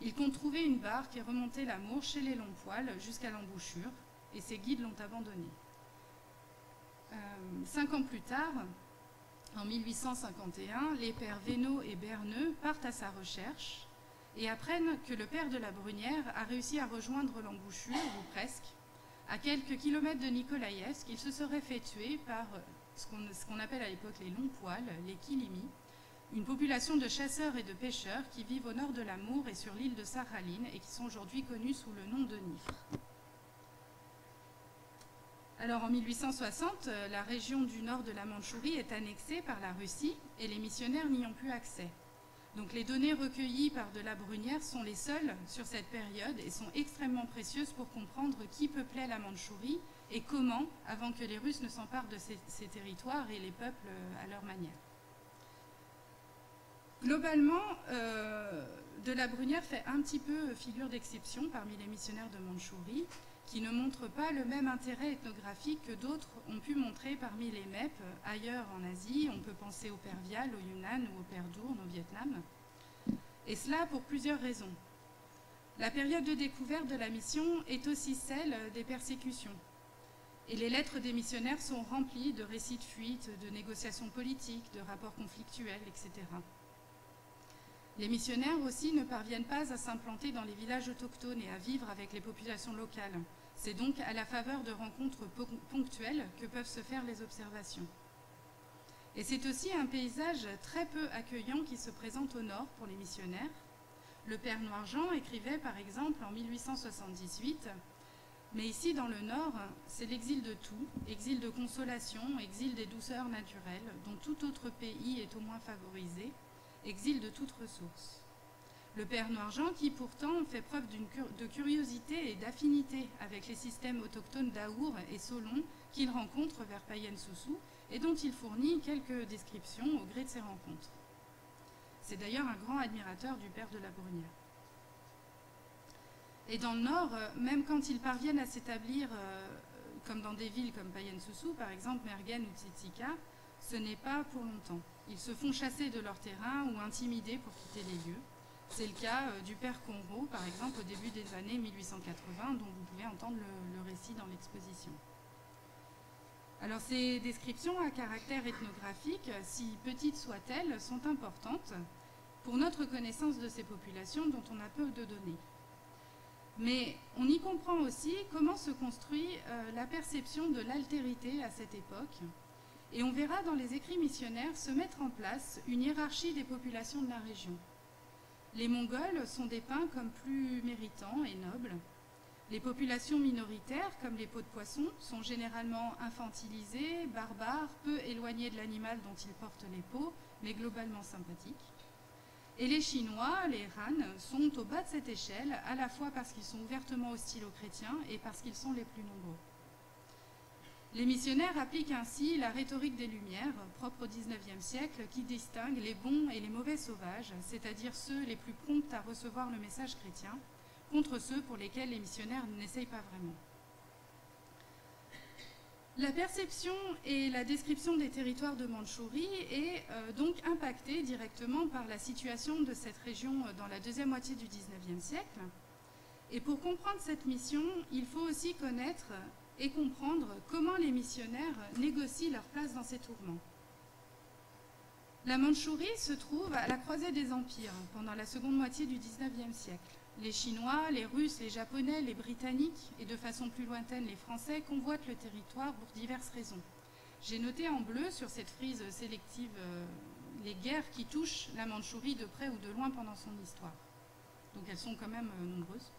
Il compte trouver une barque et remonter l'amour chez les longs poils jusqu'à l'embouchure, et ses guides l'ont abandonné. Euh, cinq ans plus tard, en 1851, les pères Vénaud et Berneux partent à sa recherche et apprennent que le père de la Brunière a réussi à rejoindre l'embouchure, ou presque, à quelques kilomètres de Nikolaïevsk, il se serait fait tuer par ce qu'on appelle à l'époque les longs poils, les Kilimi, une population de chasseurs et de pêcheurs qui vivent au nord de l'Amour et sur l'île de Sakhaline et qui sont aujourd'hui connus sous le nom de Nifre. Alors en 1860, euh, la région du nord de la Mandchourie est annexée par la Russie et les missionnaires n'y ont plus accès. Donc les données recueillies par de la Brunière sont les seules sur cette période et sont extrêmement précieuses pour comprendre qui peuplait la Mandchourie et comment, avant que les Russes ne s'emparent de ces, territoires et les peuplent euh, à leur manière. Globalement, euh, de la Brunière fait un petit peu figure d'exception parmi les missionnaires de Mandchourie qui ne montrent pas le même intérêt ethnographique que d'autres ont pu montrer parmi les MEP ailleurs en Asie. On peut penser au père Vial, au Yunnan ou au père Dourne au Vietnam. Et cela pour plusieurs raisons. La période de découverte de la mission est aussi celle des persécutions. Et les lettres des missionnaires sont remplies de récits de fuites, de négociations politiques, de rapports conflictuels, etc. Les missionnaires aussi ne parviennent pas à s'implanter dans les villages autochtones et à vivre avec les populations locales. C'est donc à la faveur de rencontres ponctuelles que peuvent se faire les observations. Et c'est aussi un paysage très peu accueillant qui se présente au nord pour les missionnaires. Le père Noir-Jean écrivait par exemple en 1878 Mais ici dans le nord, c'est l'exil de tout, exil de consolation, exil des douceurs naturelles, dont tout autre pays est au moins favorisé, exil de toute ressource. Le père Noirjean, qui pourtant fait preuve de curiosité et d'affinité avec les systèmes autochtones d'Aour et Solon qu'il rencontre vers Payen-Soussou et dont il fournit quelques descriptions au gré de ses rencontres. C'est d'ailleurs un grand admirateur du père de la Brunière. Et dans le Nord, même quand ils parviennent à s'établir, euh, comme dans des villes comme Payen-Soussou, par exemple Mergen ou Tsitsika, ce n'est pas pour longtemps. Ils se font chasser de leur terrain ou intimider pour quitter les lieux. C'est le cas euh, du père Conro, par exemple, au début des années 1880, dont vous pouvez entendre le, récit dans l'exposition. Alors ces descriptions à caractère ethnographique, si petites soient-elles, sont importantes pour notre connaissance de ces populations dont on a peu de données. Mais on y comprend aussi comment se construit euh, la perception de l'altérité à cette époque, et on verra dans les écrits missionnaires se mettre en place une hiérarchie des populations de la région. Les Mongols sont dépeints comme plus méritants et nobles. Les populations minoritaires, comme les peaux de poisson, sont généralement infantilisées, barbares, peu éloignées de l'animal dont ils portent les peaux, mais globalement sympathiques. Et les Chinois, les Han, sont au bas de cette échelle, à la fois parce qu'ils sont ouvertement hostiles aux chrétiens et parce qu'ils sont les plus nombreux. Les missionnaires appliquent ainsi la rhétorique des Lumières, propre au XIXe siècle, qui distingue les bons et les mauvais sauvages, c'est-à-dire ceux les plus prompts à recevoir le message chrétien, contre ceux pour lesquels les missionnaires n'essayent pas vraiment. La perception et la description des territoires de Mandchourie est euh, donc impactée directement par la situation de cette région dans la deuxième moitié du XIXe siècle. Et pour comprendre cette mission, il faut aussi connaître et comprendre comment les missionnaires négocient leur place dans ces tourments. La Mandchourie se trouve à la croisée des empires pendant la seconde moitié du XIXe siècle. Les Chinois, les Russes, les Japonais, les Britanniques et de façon plus lointaine les Français convoitent le territoire pour diverses raisons. J'ai noté en bleu sur cette frise sélective euh, les guerres qui touchent la Mandchourie de près ou de loin pendant son histoire. Donc elles sont quand même euh, nombreuses.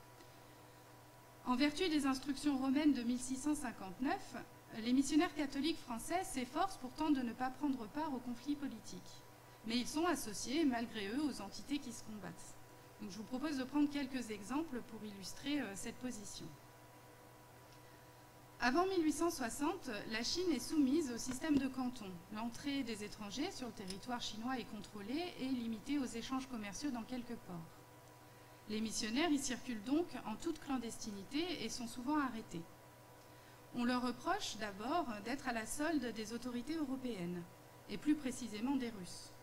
En vertu des instructions romaines de 1659, les missionnaires catholiques français s'efforcent pourtant de ne pas prendre part aux conflits politiques. Mais ils sont associés, malgré eux, aux entités qui se combattent. Je vous propose de prendre quelques exemples pour illustrer euh, cette position. Avant 1860, la Chine est soumise au système de cantons. L'entrée des étrangers sur le territoire chinois est contrôlée et limitée aux échanges commerciaux dans quelques ports. Les missionnaires y circulent donc en toute clandestinité et sont souvent arrêtés. On leur reproche d'abord d'être à la solde des autorités européennes, et plus précisément des Russes.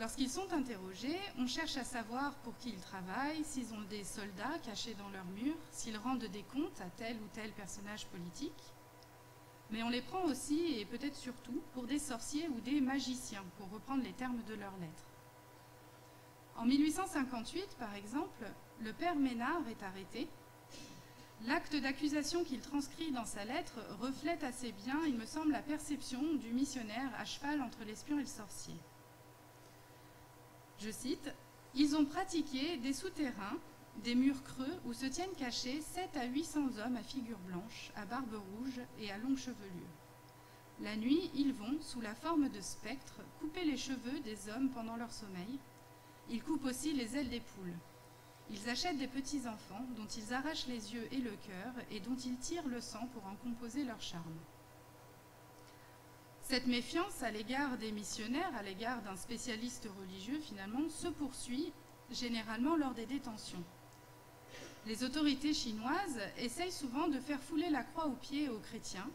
Lorsqu'ils sont interrogés, on cherche à savoir pour qui ils travaillent, s'ils ont des soldats cachés dans leurs murs, s'ils rendent des comptes à tel ou tel personnage politique. Mais on les prend aussi, et peut-être surtout, pour des sorciers ou des magiciens, pour reprendre les termes de leurs lettres. En 1858, par exemple, le père Ménard est arrêté. L'acte d'accusation qu'il transcrit dans sa lettre reflète assez bien, il me semble, la perception du missionnaire à cheval entre l'espion et le sorcier. Je cite Ils ont pratiqué des souterrains, des murs creux où se tiennent cachés 7 à 800 hommes à figure blanche, à barbe rouge et à longue chevelure. La nuit, ils vont, sous la forme de spectres, couper les cheveux des hommes pendant leur sommeil. Ils coupent aussi les ailes des poules. Ils achètent des petits-enfants dont ils arrachent les yeux et le cœur et dont ils tirent le sang pour en composer leur charme. Cette méfiance à l'égard des missionnaires, à l'égard d'un spécialiste religieux finalement, se poursuit généralement lors des détentions. Les autorités chinoises essayent souvent de faire fouler la croix aux pieds aux chrétiens,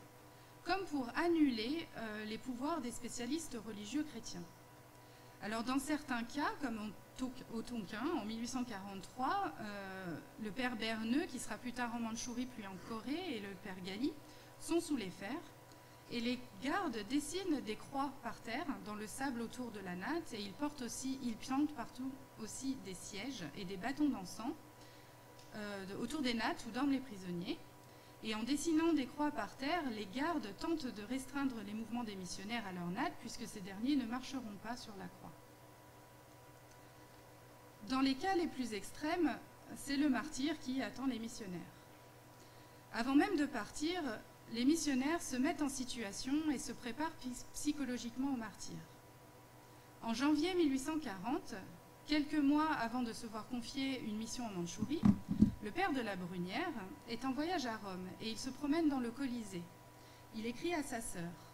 comme pour annuler euh, les pouvoirs des spécialistes religieux chrétiens. Alors dans certains cas, comme au Tonkin en 1843, euh, le père Berneux, qui sera plus tard en Mandchourie puis en Corée, et le père Gali sont sous les fers. Et les gardes dessinent des croix par terre dans le sable autour de la natte et ils portent aussi, ils plantent partout aussi des sièges et des bâtons d'encens euh, autour des nattes où dorment les prisonniers. Et en dessinant des croix par terre, les gardes tentent de restreindre les mouvements des missionnaires à leur natte puisque ces derniers ne marcheront pas sur la croix. Dans les cas les plus extrêmes, c'est le martyr qui attend les missionnaires. Avant même de partir, les missionnaires se mettent en situation et se préparent psychologiquement au martyr. En janvier 1840, quelques mois avant de se voir confier une mission en Mandchourie, le père de la Brunière est en voyage à Rome et il se promène dans le Colisée. Il écrit à sa sœur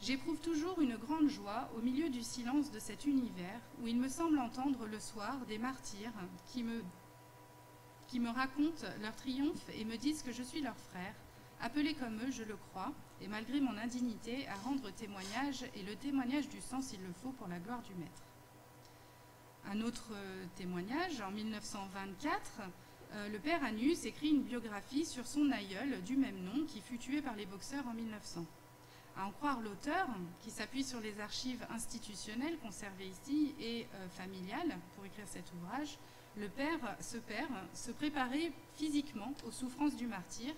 J'éprouve toujours une grande joie au milieu du silence de cet univers où il me semble entendre le soir des martyrs qui me, racontent leur triomphe et me disent que je suis leur frère, appelé comme eux, je le crois, et malgré mon indignité, à rendre témoignage et le témoignage du sang s'il le faut pour la gloire du Maître. Un autre témoignage, en 1924, euh, le père Anus écrit une biographie sur son aïeul du même nom qui fut tué par les boxeurs en 1900. À en croire l'auteur, qui s'appuie sur les archives institutionnelles conservées ici et euh, familiales pour écrire cet ouvrage, le père, ce père se préparait physiquement aux souffrances du martyr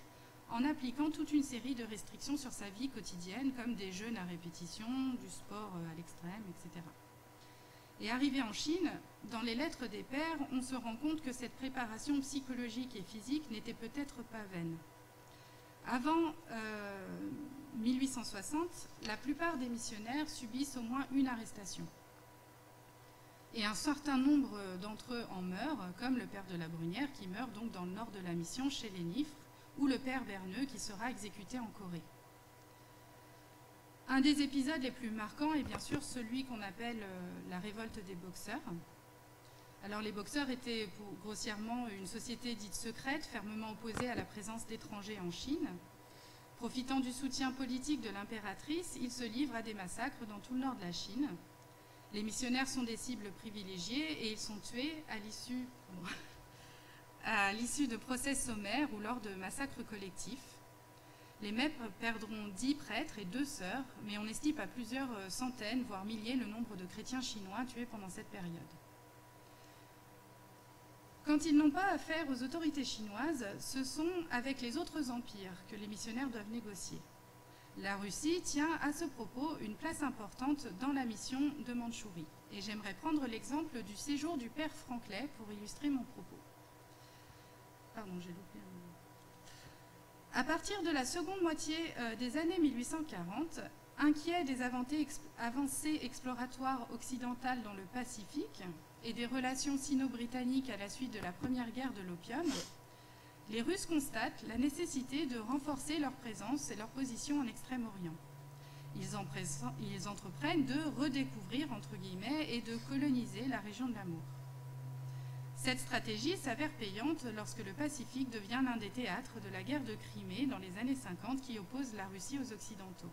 en appliquant toute une série de restrictions sur sa vie quotidienne, comme des jeûnes à répétition, du sport euh, à l'extrême, etc. Et arrivé en Chine, dans les lettres des pères, on se rend compte que cette préparation psychologique et physique n'était peut-être pas vaine. Avant 1860, euh, la plupart des missionnaires subissent au moins une arrestation. Et un certain nombre d'entre eux en meurent, comme le père de la Brunière qui meurt donc dans le nord de la mission chez les Nifres, ou le père Berneux qui sera exécuté en Corée. Un des épisodes les plus marquants est bien sûr celui qu'on appelle euh, la révolte des boxeurs. Alors les boxeurs étaient grossièrement une société dite secrète, fermement opposée à la présence d'étrangers en Chine. Profitant du soutien politique de l'impératrice, ils se livrent à des massacres dans tout le nord de la Chine. Les missionnaires sont des cibles privilégiées et ils sont tués à l'issue de procès sommaires ou lors de massacres collectifs. Les MEP perdront dix prêtres et deux sœurs, mais on estime à plusieurs centaines, voire milliers, le nombre de chrétiens chinois tués pendant cette période. Quand ils n'ont pas affaire aux autorités chinoises, ce sont avec les autres empires que les missionnaires doivent négocier. La Russie tient à ce propos une place importante dans la mission de Mandchourie. Et j'aimerais prendre l'exemple du séjour du père Franklin pour illustrer mon propos. Pardon, j'ai loupé un... À partir de la seconde moitié euh, des années 1840, inquiet des avancées exploratoires occidentales dans le Pacifique et des relations sino-britanniques à la suite de la première guerre de l'opium, les Russes constatent la nécessité de renforcer leur présence et leur position en Extrême-Orient. Ils, entreprennent de redécouvrir, entre guillemets, et de coloniser la région de l'amour. Cette stratégie s'avère payante lorsque le Pacifique devient l'un des théâtres de la guerre de Crimée dans les années 50 qui oppose la Russie aux Occidentaux.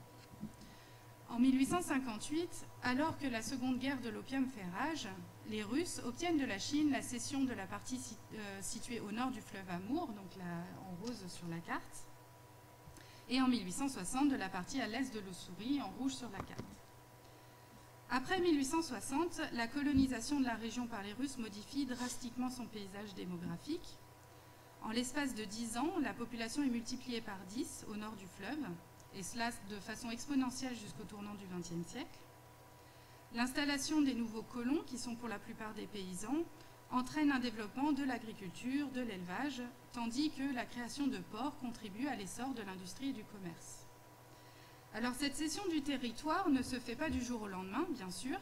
En 1858, alors que la seconde guerre de l'opium fait rage, les Russes obtiennent de la Chine la cession de la partie euh, située au nord du fleuve Amour, donc en rose sur la carte, et en 1860 de la partie à l'est de l'Ossouris, en rouge sur la carte. Après 1860, la colonisation de la région par les Russes modifie drastiquement son paysage démographique. En l'espace de 10 ans, la population est multipliée par 10 au nord du fleuve, et cela de façon exponentielle jusqu'au tournant du XXe siècle. L'installation des nouveaux colons, qui sont pour la plupart des paysans, entraîne un développement de l'agriculture, de l'élevage, tandis que la création de ports contribue à l'essor de l'industrie et du commerce. Alors cette cession du territoire ne se fait pas du jour au lendemain, bien sûr,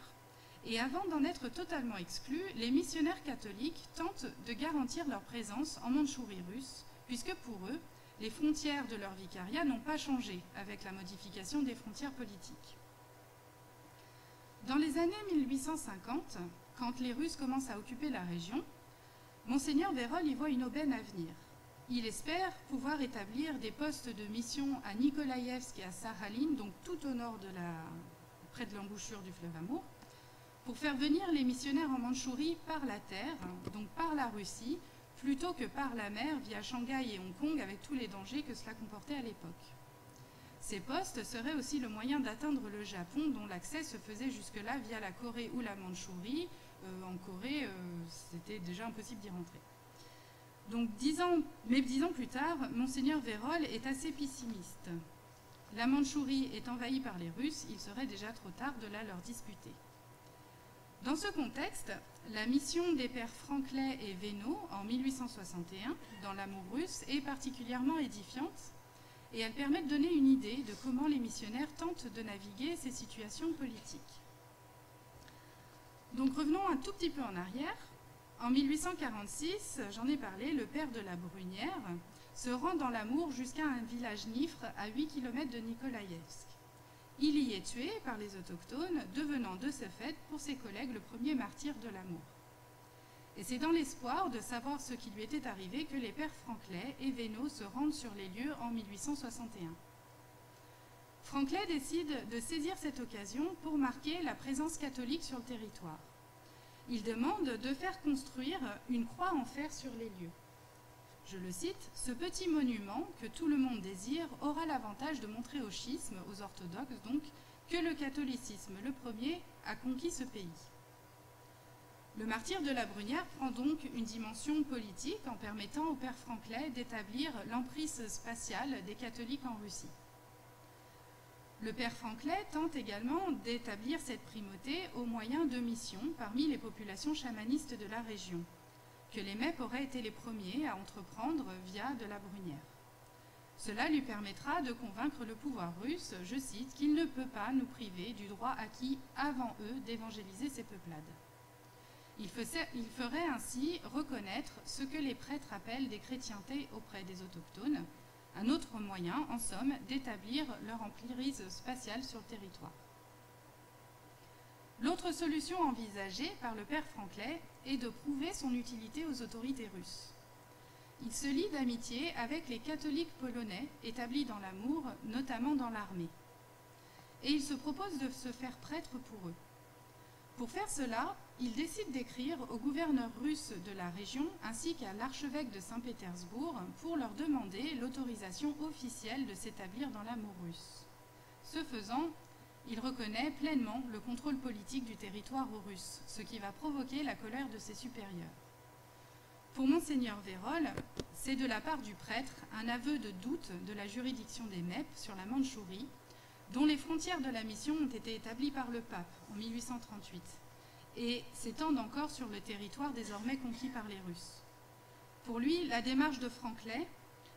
et avant d'en être totalement exclus, les missionnaires catholiques tentent de garantir leur présence en Mandchourie russe, puisque pour eux, les frontières de leur vicariat n'ont pas changé avec la modification des frontières politiques. Dans les années 1850, quand les Russes commencent à occuper la région, Monseigneur Vérol y voit une aubaine à venir. Il espère pouvoir établir des postes de mission à Nikolaïevsk et à Sakhalin, donc tout au nord de la, près de l'embouchure du fleuve Amour, pour faire venir les missionnaires en Mandchourie par la terre, donc par la Russie, plutôt que par la mer via Shanghai et Hong Kong avec tous les dangers que cela comportait à l'époque. Ces postes seraient aussi le moyen d'atteindre le Japon, dont l'accès se faisait jusque-là via la Corée ou la Mandchourie. Euh, en Corée, euh, c'était déjà impossible d'y rentrer. Donc, dix ans, mais dix ans plus tard, Monseigneur Vérol est assez pessimiste. La Mandchourie est envahie par les Russes, il serait déjà trop tard de la leur disputer. Dans ce contexte, la mission des pères Franklin et Véno en 1861 dans l'amour russe est particulièrement édifiante et elle permet de donner une idée de comment les missionnaires tentent de naviguer ces situations politiques. Donc revenons un tout petit peu en arrière. En 1846, j'en ai parlé, le père de la Brunière se rend dans l'Amour jusqu'à un village nifre à 8 km de Nikolaïevsk. Il y est tué par les autochtones, devenant de ce fait pour ses collègues le premier martyr de l'amour. Et c'est dans l'espoir de savoir ce qui lui était arrivé que les pères Franklin et Véno se rendent sur les lieux en 1861. Franklin décide de saisir cette occasion pour marquer la présence catholique sur le territoire. Il demande de faire construire une croix en fer sur les lieux. Je le cite, Ce petit monument que tout le monde désire aura l'avantage de montrer au schisme, aux orthodoxes donc, que le catholicisme, le premier, a conquis ce pays. Le martyr de la Brunière prend donc une dimension politique en permettant au père Franklin d'établir l'emprise spatiale des catholiques en Russie. Le père Franklin tente également d'établir cette primauté au moyen de missions parmi les populations chamanistes de la région, que les MEP auraient été les premiers à entreprendre via de la Brunière. Cela lui permettra de convaincre le pouvoir russe, je cite, qu'il ne peut pas nous priver du droit acquis avant eux d'évangéliser ces peuplades. Il, ferait ainsi reconnaître ce que les prêtres appellent des chrétientés auprès des autochtones, un autre moyen, en somme, d'établir leur emprise spatiale sur le territoire. L'autre solution envisagée par le père Franklin est de prouver son utilité aux autorités russes. Il se lie d'amitié avec les catholiques polonais établis dans l'amour, notamment dans l'armée. Et il se propose de se faire prêtre pour eux. Pour faire cela, il décide d'écrire au gouverneur russe de la région ainsi qu'à l'archevêque de Saint-Pétersbourg pour leur demander l'autorisation officielle de s'établir dans l'amour russe. Ce faisant, il reconnaît pleinement le contrôle politique du territoire aux Russes, ce qui va provoquer la colère de ses supérieurs. Pour monseigneur Vérol, c'est de la part du prêtre un aveu de doute de la juridiction des MEP sur la Mandchourie, dont les frontières de la mission ont été établies par le pape en 1838 et s'étendent encore sur le territoire désormais conquis par les Russes. Pour lui, la démarche de Franklin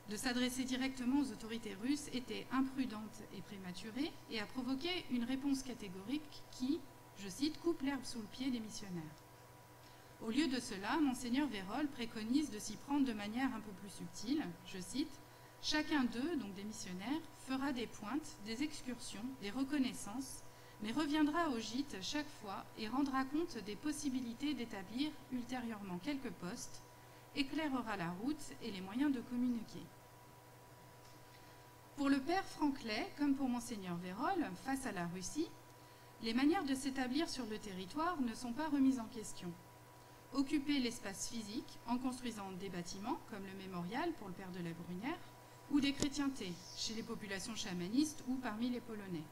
de s'adresser directement aux autorités russes était imprudente et prématurée et a provoqué une réponse catégorique qui, je cite, coupe l'herbe sous le pied des missionnaires. Au lieu de cela, monseigneur Vérol préconise de s'y prendre de manière un peu plus subtile, je cite, Chacun d'eux, donc des missionnaires, fera des pointes, des excursions, des reconnaissances, mais reviendra au gîte chaque fois et rendra compte des possibilités d'établir ultérieurement quelques postes, éclairera la route et les moyens de communiquer. Pour le père Franklin, comme pour monseigneur Vérol, face à la Russie, les manières de s'établir sur le territoire ne sont pas remises en question. Occuper l'espace physique en construisant des bâtiments, comme le mémorial pour le père de la Brunière, ou des chrétientés chez les populations chamanistes ou parmi les Polonais,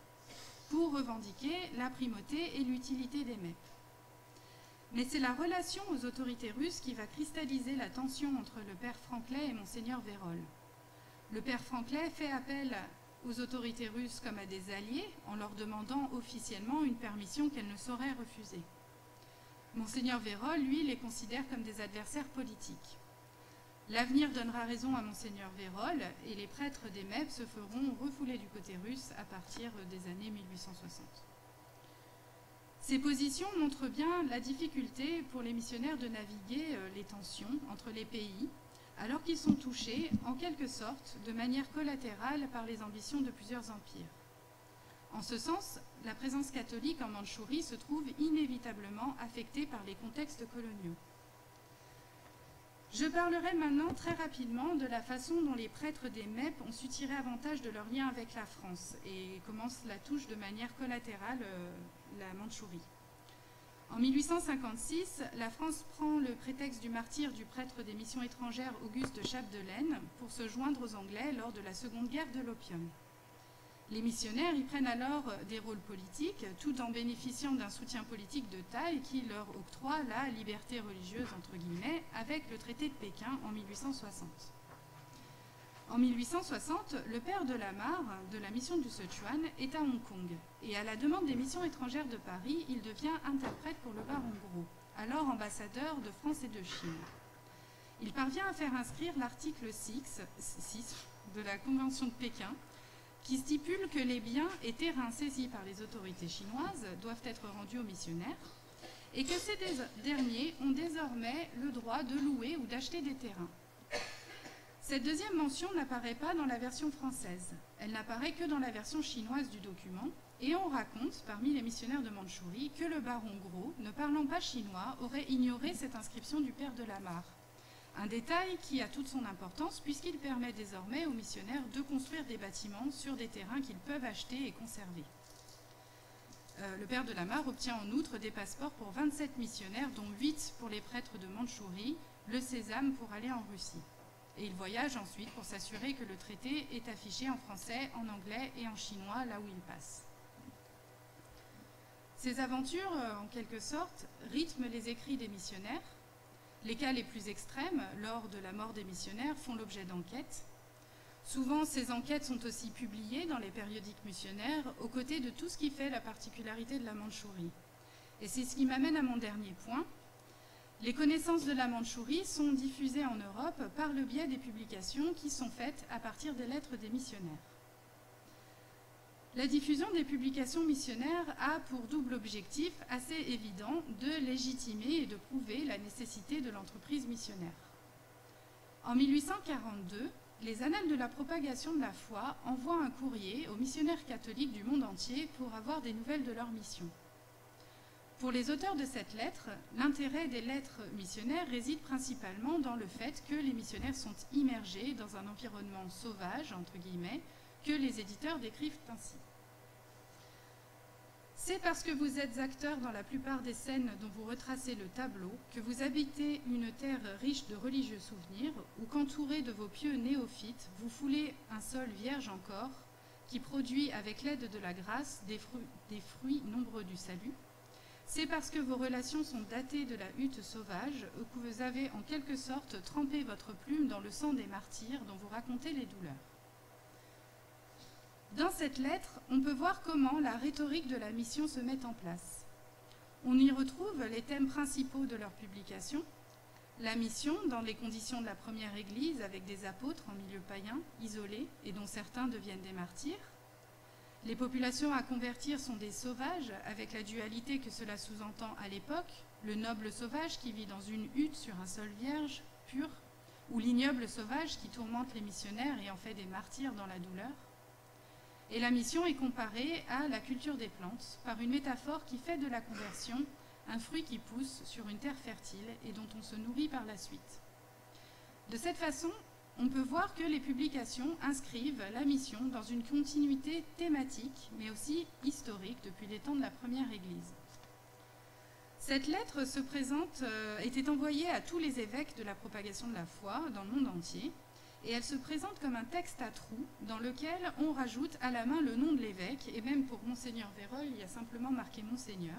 pour revendiquer la primauté et l'utilité des MEP. Mais c'est la relation aux autorités russes qui va cristalliser la tension entre le père Franklin et monseigneur Vérol. Le père Franklin fait appel aux autorités russes comme à des alliés en leur demandant officiellement une permission qu'elles ne sauraient refuser. Monseigneur Vérol, lui, les considère comme des adversaires politiques. L'avenir donnera raison à Monseigneur Vérol et les prêtres des MEP se feront refouler du côté russe à partir des années 1860. Ces positions montrent bien la difficulté pour les missionnaires de naviguer euh, les tensions entre les pays, alors qu'ils sont touchés, en quelque sorte, de manière collatérale par les ambitions de plusieurs empires. En ce sens, la présence catholique en Mandchourie se trouve inévitablement affectée par les contextes coloniaux. Je parlerai maintenant très rapidement de la façon dont les prêtres des MEP ont su tirer avantage de leur lien avec la France et comment cela touche de manière collatérale euh, la Mandchourie. En 1856, la France prend le prétexte du martyr du prêtre des missions étrangères Auguste Chapdelaine pour se joindre aux Anglais lors de la Seconde Guerre de l'opium. Les missionnaires y prennent alors des rôles politiques, tout en bénéficiant d'un soutien politique de taille qui leur octroie la liberté religieuse, entre guillemets, avec le traité de Pékin en 1860. En 1860, le père de Lamar, de la mission du Sichuan, est à Hong Kong. Et à la demande des missions étrangères de Paris, il devient interprète pour le baron Gros, alors ambassadeur de France et de Chine. Il parvient à faire inscrire l'article 6, 6 de la Convention de Pékin, qui stipule que les biens et terrains saisis par les autorités chinoises doivent être rendus aux missionnaires et que ces derniers ont désormais le droit de louer ou d'acheter des terrains. Cette deuxième mention n'apparaît pas dans la version française. Elle n'apparaît que dans la version chinoise du document, et on raconte, parmi les missionnaires de Mandchourie, que le baron Gros, ne parlant pas chinois, aurait ignoré cette inscription du père de Lamar. Un détail qui a toute son importance puisqu'il permet désormais aux missionnaires de construire des bâtiments sur des terrains qu'ils peuvent acheter et conserver. Euh, le père de Lamar obtient en outre des passeports pour 27 missionnaires, dont 8 pour les prêtres de Mandchourie, le sésame pour aller en Russie et il voyage ensuite pour s'assurer que le traité est affiché en français, en anglais et en chinois là où il passe. Ces aventures, euh, en quelque sorte, rythment les écrits des missionnaires. Les cas les plus extrêmes, lors de la mort des missionnaires, font l'objet d'enquêtes. Souvent, ces enquêtes sont aussi publiées dans les périodiques missionnaires, aux côtés de tout ce qui fait la particularité de la Mandchourie. Et c'est ce qui m'amène à mon dernier point, les connaissances de la Mandchourie sont diffusées en Europe par le biais des publications qui sont faites à partir des lettres des missionnaires. La diffusion des publications missionnaires a pour double objectif assez évident de légitimer et de prouver la nécessité de l'entreprise missionnaire. En 1842, les Annales de la propagation de la foi envoient un courrier aux missionnaires catholiques du monde entier pour avoir des nouvelles de leur mission. Pour les auteurs de cette lettre, l'intérêt des lettres missionnaires réside principalement dans le fait que les missionnaires sont immergés dans un environnement sauvage, entre guillemets, que les éditeurs décrivent ainsi. C'est parce que vous êtes acteurs dans la plupart des scènes dont vous retracez le tableau, que vous habitez une terre riche de religieux souvenirs, ou qu'entouré de vos pieux néophytes, vous foulez un sol vierge encore, qui produit avec l'aide de la grâce des des fruits nombreux du salut, c'est parce que vos relations sont datées de la hutte sauvage que vous avez en quelque sorte trempé votre plume dans le sang des martyrs dont vous racontez les douleurs. Dans cette lettre, on peut voir comment la rhétorique de la mission se met en place. On y retrouve les thèmes principaux de leur publication, la mission dans les conditions de la première Église avec des apôtres en milieu païen, isolés et dont certains deviennent des martyrs, les populations à convertir sont des sauvages, avec la dualité que cela sous-entend à l'époque, le noble sauvage qui vit dans une hutte sur un sol vierge, pur, ou l'ignoble sauvage qui tourmente les missionnaires et en fait des martyrs dans la douleur. Et la mission est comparée à la culture des plantes, par une métaphore qui fait de la conversion un fruit qui pousse sur une terre fertile et dont on se nourrit par la suite. De cette façon, on peut voir que les publications inscrivent la mission dans une continuité thématique, mais aussi historique depuis les temps de la première Église. Cette lettre se présente, euh, était envoyée à tous les évêques de la propagation de la foi dans le monde entier, et elle se présente comme un texte à trous dans lequel on rajoute à la main le nom de l'évêque, et même pour Monseigneur Vérol, il y a simplement marqué Monseigneur,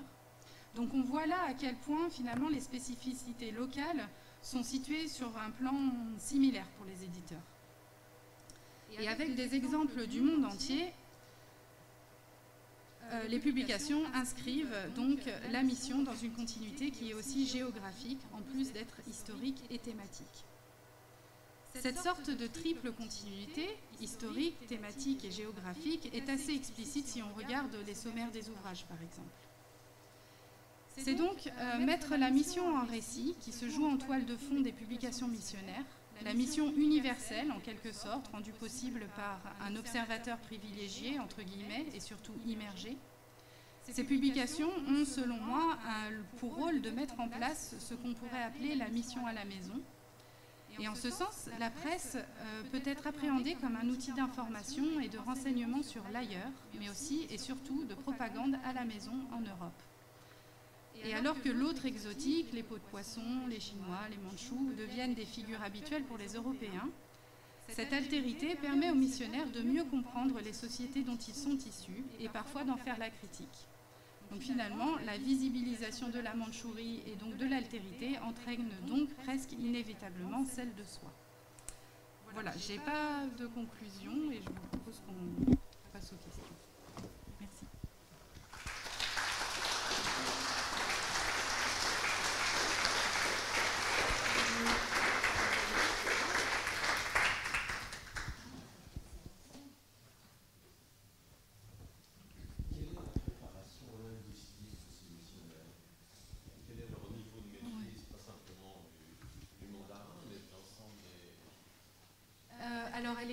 Donc on voit là à quel point finalement les spécificités locales sont situées sur un plan similaire pour les éditeurs. Et avec des exemples du monde entier, euh, les publications inscrivent donc la mission dans une continuité qui est aussi géographique, en plus d'être historique et thématique. Cette sorte de triple continuité, historique, thématique et géographique, est assez explicite si on regarde les sommaires des ouvrages, par exemple. C'est donc euh, mettre la mission en récit, qui se joue en toile de fond des publications missionnaires, la mission universelle, en quelque sorte, rendue possible par un observateur privilégié, entre guillemets, et surtout immergé. Ces publications ont, selon moi, pour rôle de mettre en place ce qu'on pourrait appeler la mission à la maison. Et en ce sens, la presse euh, peut être appréhendée comme un outil d'information et de renseignement sur l'ailleurs, mais aussi et surtout de propagande à la maison en Europe. Et alors que l'autre exotique, les pots de poisson, les Chinois, les Mandchous, deviennent des figures habituelles pour les Européens, cette altérité permet aux missionnaires de mieux comprendre les sociétés dont ils sont issus et parfois d'en faire la critique. Donc finalement, la visibilisation de la Mandchourie et donc de l'altérité entraîne donc presque inévitablement celle de soi. Voilà, je n'ai pas de conclusion et je vous propose qu'on passe aux questions.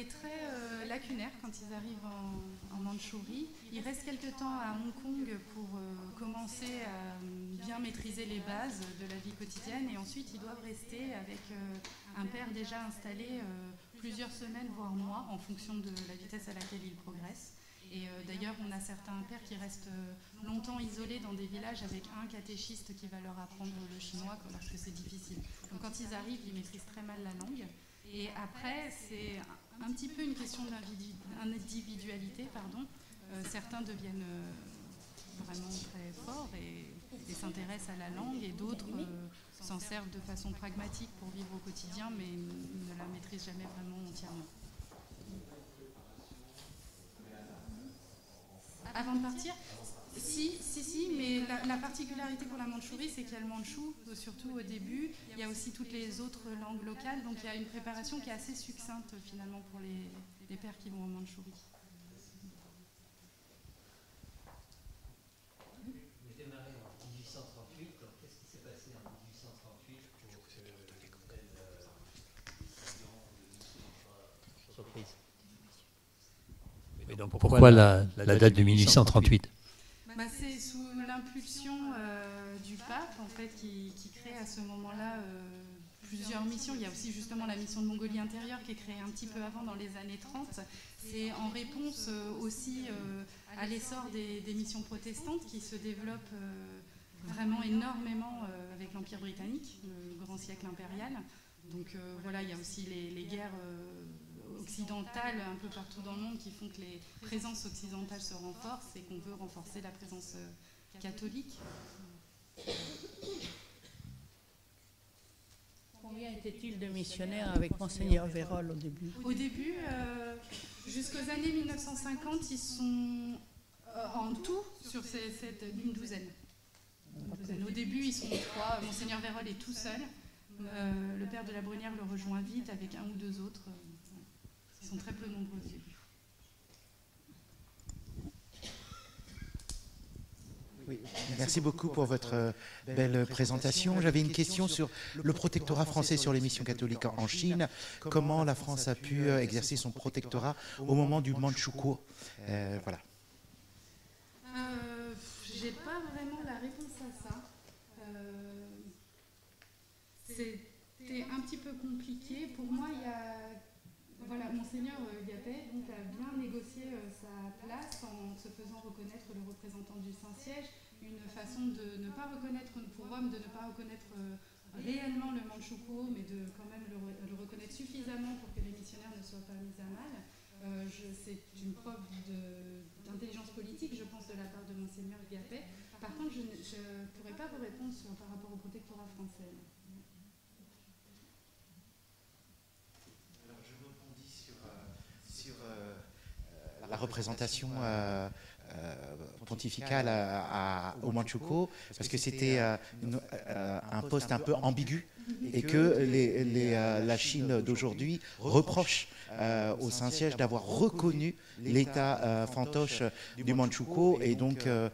Très euh, lacunaire quand ils arrivent en, Mandchourie. Ils restent quelque temps à Hong Kong pour euh, commencer à bien maîtriser les bases de la vie quotidienne et ensuite ils doivent rester avec euh, un père déjà installé plusieurs semaines voire mois en fonction de la vitesse à laquelle il progresse. Et d'ailleurs, on a certains pères qui restent longtemps isolés dans des villages avec un catéchiste qui va leur apprendre le chinois lorsque c'est difficile. Donc quand ils arrivent, ils maîtrisent très mal la langue. Et après, c'est un petit peu une question d'individualité. Pardon. Euh, certains deviennent euh, vraiment très forts et, s'intéressent à la langue, et d'autres euh, s'en servent de façon pragmatique pour vivre au quotidien, mais ne la maîtrisent jamais vraiment entièrement. Avant de partir, si, si, si, mais la, particularité pour la Mandchourie, c'est qu'il y a le mandchou, surtout au début. Il y a aussi toutes les autres langues locales, donc il y a une préparation qui est assez succincte finalement pour les, pères qui vont en Mandchourie. Pourquoi, la, la, date de 1838 bah, C'est sous l'impulsion euh, du pape en fait, qui, crée à ce moment-là euh, missions. Il y a aussi justement la mission de Mongolie intérieure qui est créée un petit peu avant dans les années 30. C'est en réponse euh, aussi à l'essor des, missions protestantes qui se développent vraiment énormément avec l'Empire britannique, le grand siècle impérial. Donc voilà, il y a aussi les, guerres occidentales un peu partout dans le monde qui font que les présences occidentales se renforcent et qu'on veut renforcer la présence euh, catholique. Combien était-il de missionnaires avec Monseigneur Vérol au début? Au début, euh, jusqu'aux années 1950, ils sont euh, en tout sur cette, une douzaine. Au début, ils sont trois. Monseigneur Vérol est tout seul. le père de la Brunière le rejoint vite avec un ou deux autres sont très peu nombreux Merci beaucoup pour votre euh, belle présentation. J'avais une question sur le protectorat français sur les missions catholiques en Chine. Comment la France a pu euh, exercer son protectorat au moment du Manchukuo? Euh, Voilà. Euh, J'ai pas vraiment la réponse à ça. C'était un petit peu compliqué. Pour moi, il y a voilà, Monseigneur Gapet donc, a bien négocié euh, sa place en se faisant reconnaître le représentant du Saint-Siège, une façon de ne pas reconnaître pour Rome, de ne pas reconnaître euh, réellement le Manchukuo, mais de quand même le, reconnaître suffisamment pour que les missionnaires ne soient pas mis à mal. Euh, c'est une preuve d'intelligence politique, je pense, de la part de Monseigneur Gapet. par contre, je ne pourrais pas vous répondre par rapport au protectorat français. Alors, je rebondis sur, sur la représentation pontificale à, au Manchukuo, parce que c'était un poste un peu ambigu et que les, la Chine d'aujourd'hui reproche euh, au Saint-Siège d'avoir reconnu l'État euh, fantoche du Manchukuo et donc euh,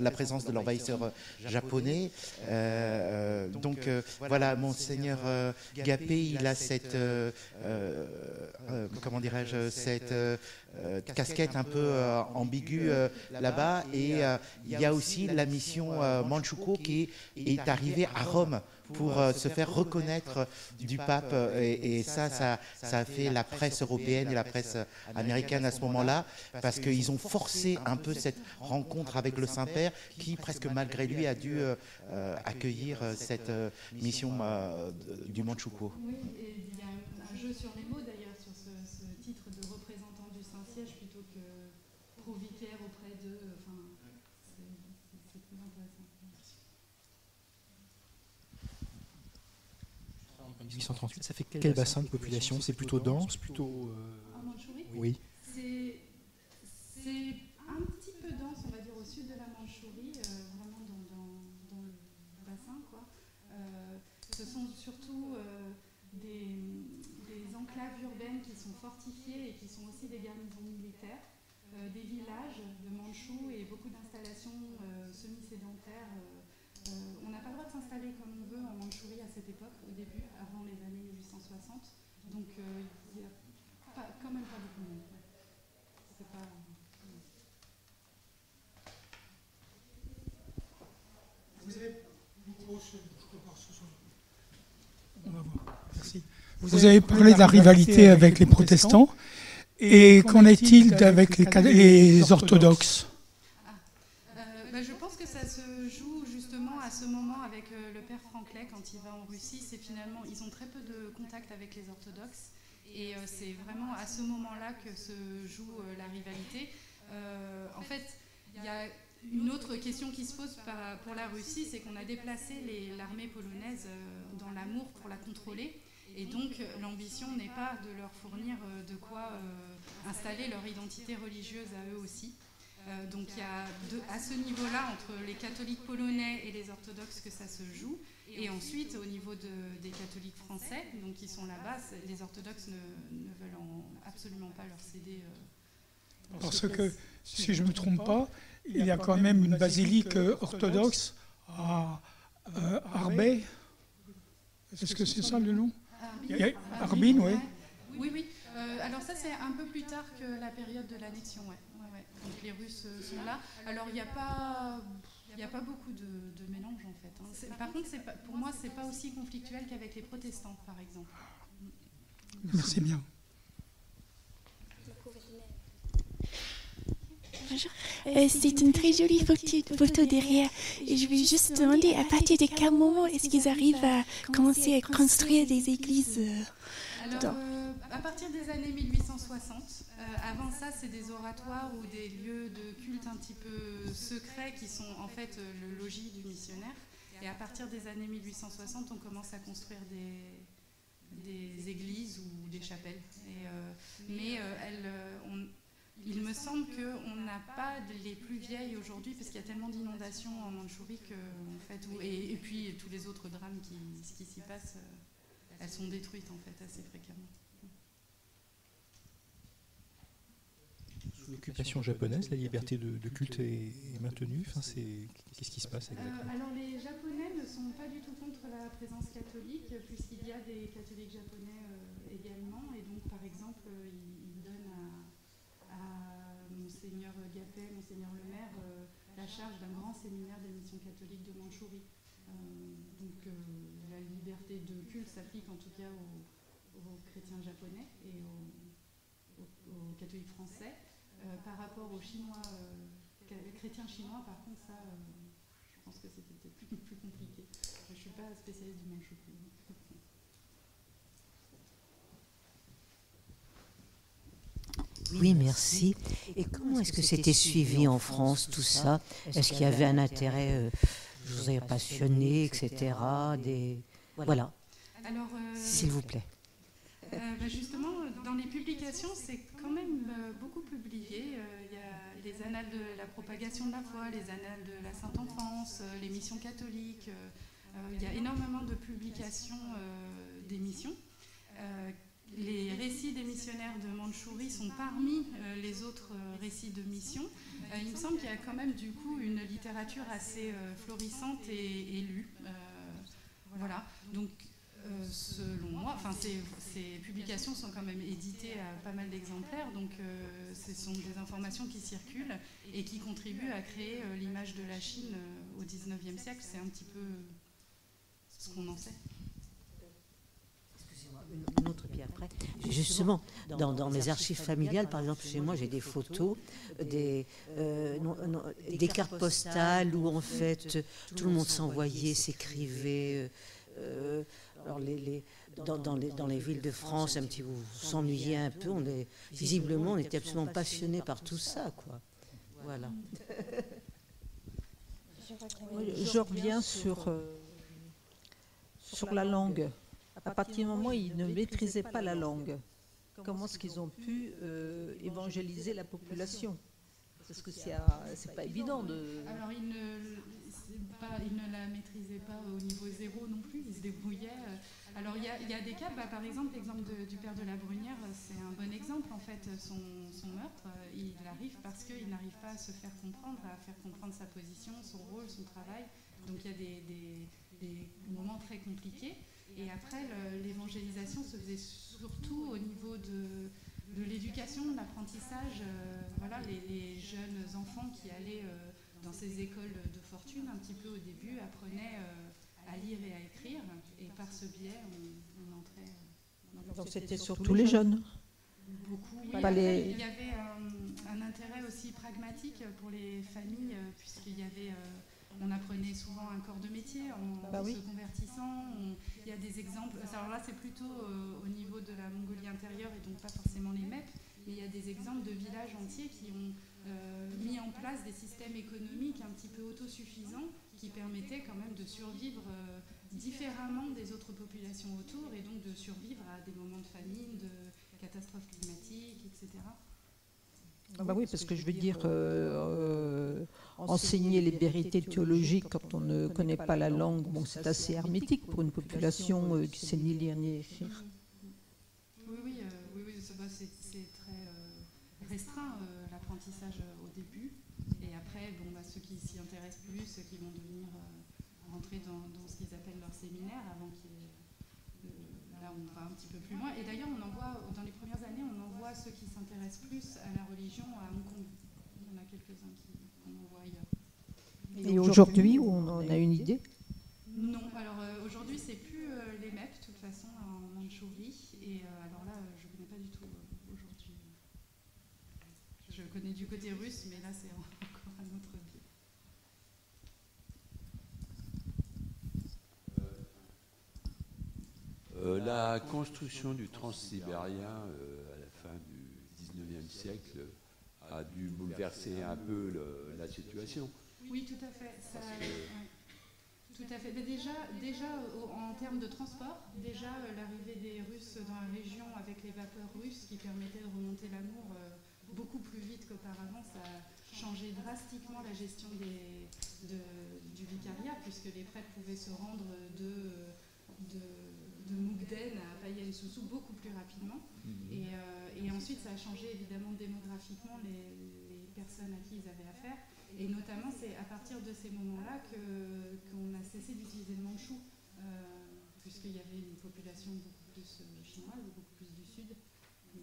la présence de l'envahisseur japonais. donc voilà, monseigneur Gapé, il a cette, comment dirais-je, cette casquette un peu ambiguë là-bas et il y a aussi la mission Manchukuo qui est arrivée à Rome pour euh, se faire reconnaître du pape. Et, ça, ça, a fait la presse européenne et la presse américaine à ce moment-là, parce qu'ils ont forcé un peu cette rencontre avec le Saint-Père, qui presque malgré lui a dû euh, euh, accueillir cette mission du Manchukuo. Oui, il y a un jeu sur les mots d'ailleurs, sur ce, titre de représentant du Saint-Siège plutôt que provicaire auprès de... Enfin, c'est très intéressant. 1838, ça fait quel, bassin de population C'est plutôt dense, plutôt... Euh... En Oui. C'est un petit peu dense, on va dire, au sud de la Mandchourie, euh, vraiment dans, dans, dans, le bassin. Quoi. Euh, ce sont surtout euh, des, des, enclaves urbaines qui sont fortifiées et qui sont aussi des garnisons militaires, euh, des villages de Mandchous et beaucoup d'installations euh, semi-sédentaires euh, on n'a pas le droit de s'installer comme on veut en Mandchourie à cette époque, au début, avant les années 1860. Donc euh, il n'y a pas, quand même pas beaucoup de monde. C'est pas. Vous avez. On va voir. Merci. Vous, Vous avez parlé de la rivalité avec les protestants. Et qu'en est-il avec les, les orthodoxes. Bah, Je pense que ça se joue justement à ce moment avec euh, le père Franklin quand il va en Russie. C'est finalement, ils ont très peu de contact avec les orthodoxes. Et euh, c'est vraiment à ce moment-là que se joue euh, la rivalité. En fait, il y a une autre question qui se pose pour la Russie, c'est qu'on a déplacé l'armée polonaise dans l'Amour pour la contrôler. Et donc l'ambition n'est pas de leur fournir de quoi installer leur identité religieuse à eux aussi. Euh, donc il y a de, à ce niveau-là, entre les catholiques polonais et les orthodoxes, que ça se joue. Et ensuite, au niveau de, des catholiques français, donc qui sont là-bas, les orthodoxes ne, ne veulent en, absolument pas leur céder. Euh, Parce que, si je ne me trompe pas, il y a quand même une basilique orthodoxe à euh, Arbey. Est-ce que c'est ça le nom? Arbin, oui. Oui, oui. Euh, alors ça, c'est un peu plus tard que la période de l'annexion, ouais. Les Russes sont là. Alors il n'y a pas... Il n'y a pas beaucoup de, de mélange en fait. Hein. Par contre, pas, pour moi, c'est pas aussi conflictuel qu'avec les protestants, par exemple. Merci bien. Bonjour. Euh, c'est une très jolie photo, photo, derrière. Et je vais juste demander à partir de quel moment est-ce qu'ils arrivent à commencer à construire des églises euh, Alors, euh, à partir des années 1860. Euh, avant ça, c'est des oratoires ou des lieux de culte un petit peu secrets qui sont en fait le logis du missionnaire. Et à partir des années 1860, on commence à construire des, églises ou des chapelles. Euh, mais il me semble qu'on n'a pas les plus vieilles aujourd'hui, parce qu'il y a tellement d'inondations en Mandchourie et, puis tous les autres drames qui, s'y passent, euh, elles sont détruites en fait assez fréquemment. L'occupation japonaise, la liberté de, de culte est, est maintenue. Enfin, qu'est-ce qui se passe exactement euh, Alors les Japonais ne sont pas du tout contre la présence catholique, puisqu'il y a des catholiques japonais euh, également, et donc par exemple, ils, ils donnent à à Monseigneur Gapet, Monseigneur Le Maire, euh, la charge d'un grand séminaire des missions catholiques de Mandchourie. Euh, donc euh, la liberté de culte s'applique en tout cas aux, aux, chrétiens japonais et aux, aux catholiques français. Par rapport aux chinois, chrétiens chinois, par contre, ça, je pense que c'était peut-être plus, plus, compliqué. Je ne suis pas spécialiste du Mandchourie. Oui, merci. Et comment est-ce que c'était suivi en France, tout ça? Est-ce qu'il y avait un intérêt, euh, je vous ai passionné, etc. Des... Voilà. Alors, euh, S'il vous plaît. Euh, bah, justement, dans les publications, c'est quand même euh, beaucoup publié. Euh, Il y a les annales de la propagation de la foi, les annales de la Sainte Enfance, euh, les missions catholiques. Il y a énormément de publications des missions. Les récits des missionnaires de Mandchourie sont parmi les autres récits de mission. Il me semble qu'il y a quand même du coup une littérature assez florissante et, et lue. Voilà. Donc euh, selon moi, enfin, ces, ces publications sont quand même éditées à pas mal d'exemplaires, donc euh, ce sont des informations qui circulent et qui contribuent à créer euh, l'image de la Chine euh, au 19e siècle. C'est un petit peu ce qu'on en sait. Excusez-moi, une, une autre pierre après. Justement, dans, dans mes archives familiales, par exemple, chez moi, j'ai des photos, des, euh, non, non, des cartes postales où, en fait, tout le monde s'envoyait, s'écrivait. euh, alors, les, les- dans, dans les, dans les villes de France, un petit, vous s'ennuyez un peu. On est, visiblement, on était absolument passionnés par tout ça, quoi. Voilà. Je reviens sur, euh, sur la langue. À partir du moment où ils ne maîtrisaient pas la langue, comment est-ce qu'ils ont pu euh, évangéliser la population? Parce que c'est à- c'est pas évident de. Alors, ne, pas- il ne la maîtrisait pas au niveau zéro non plus, il se débrouillait. euh. Alors, il y y a des cas, bah, par exemple, l'exemple du père de la Brunière, c'est un bon exemple. En fait, son, son meurtre, euh, il arrive parce qu'il n'arrive pas à se faire comprendre, à faire comprendre sa position, son rôle, son travail. Donc, il y a des, des- moments très compliqués. Et après, l'évangélisation se faisait surtout au niveau de, de l'éducation, de l'apprentissage. euh, voilà, les, jeunes enfants qui allaient dans ces écoles de fortune, un petit peu au début, apprenaient euh, à lire et à écrire. Et par ce biais, on, on entrait. euh, dans le- Donc c'était surtout les jeunes. Beaucoup. Oui, Pas après, les- Il y avait un, un intérêt aussi pragmatique pour les familles, euh, puisqu'il y avait. euh, on apprenait souvent un corps de métier en Bah oui. se convertissant. On- il y a des exemples. Alors là, c'est plutôt euh, au niveau de la Mongolie intérieure et donc pas forcément les MEP, mais il y a des exemples de villages entiers qui ont euh, mis en place des systèmes économiques un petit peu autosuffisants qui permettaient quand même de survivre euh, différemment des autres populations autour et donc de survivre à des moments de famine, de catastrophes climatiques, etc. Ah bah oui, parce que je veux dire, euh, euh, enseigner les vérités théologiques quand on ne connaît pas la langue, bon, c'est assez hermétique pour une population euh, qui sait ni lire ni écrire. Oui, oui, euh, oui, oui, ça va, c'est c'est très euh, restreint euh, au début. Et après, bon, bah, ceux qui s'y intéressent plus, ceux qui vont devenir euh, rentrer dans, dans ce qu'ils appellent leur séminaire avant qu'il euh, là on va un petit peu plus loin. Et d'ailleurs, on envoie, dans les premières années, on envoie ceux qui s'intéressent plus à la religion à Hong Kong. Il y en a quelques-uns qu'on envoie ailleurs. Et aujourd'hui, on en a une idée? Non, alors euh, aujourd'hui, c'est plus euh, les MEP, de toute façon, en Mandchourie. Et euh, alors là, euh, je ne connais pas du tout euh, aujourd'hui. Je connais du côté russe, mais là, c'est encore un autre biais. Euh, la construction du transsibérien euh, à la fin du 19e siècle a dû bouleverser un peu le- la situation. Oui, tout à fait. Ça- que-. Tout à fait. Mais déjà, déjà en termes de transport, déjà euh, l'arrivée des Russes dans la région avec les vapeurs russes qui permettaient de remonter l'amour euh, beaucoup plus vite qu'auparavant, ça a changé drastiquement la gestion des, de- du vicariat puisque les prêtres pouvaient se rendre de, de, de Mougden à Payen Soussou beaucoup plus rapidement. Et, euh, et ensuite, ça a changé évidemment démographiquement les, les personnes à qui ils avaient affaire. Et notamment, c'est à partir de ces moments-là qu'on a cessé d'utiliser le manchou, euh, puisqu'il y avait une population beaucoup plus euh, chinoise, beaucoup plus du sud. Et,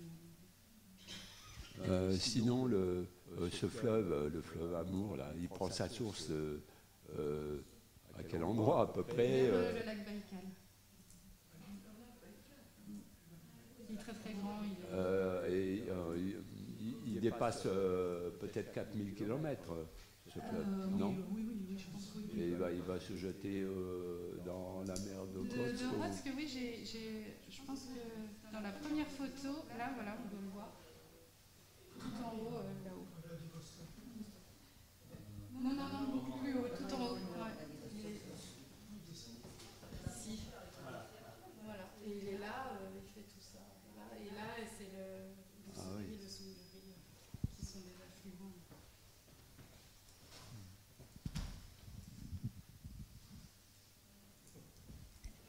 euh, sinon, le, euh, ce fleuve, euh, le fleuve Amour, là, il prend sa source euh, à quel endroit à peu près le, lac Baïkal. Il est très très grand. Il est- et, il, il dépasse peut-être 4000 km, ce fleuve, non? oui, oui, oui, je pense, oui, oui. Et il va, il va se jeter euh, dans la mer De, d'Okhotsk de ou- Rotsk, oui, j'ai- j'ai- je pense que dans la première photo, là, voilà, on peut le voir. En haut, euh, là-haut. Non, non, non, beaucoup plus haut, tout en haut. Ouais. Il est- Si. Voilà. Et il est là, euh, il fait tout ça. Là, et là, c'est le, le Ah Sombri, oui. le Sombri, euh, qui sont des affluents.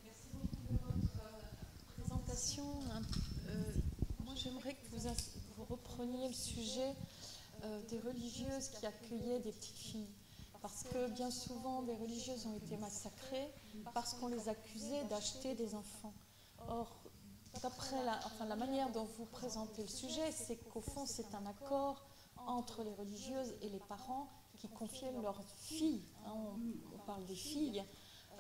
Merci beaucoup pour votre euh, présentation. Euh, moi, j'aimerais que vous, repreniez le sujet euh, des religieuses qui accueillaient des petites filles. Parce que bien souvent, des religieuses ont été massacrées parce qu'on les accusait d'acheter des enfants. Or, d'après la, enfin, la manière dont vous présentez le sujet, c'est qu'au fond, c'est un accord entre les religieuses et les parents qui confiaient leurs filles. hein, on, parle des filles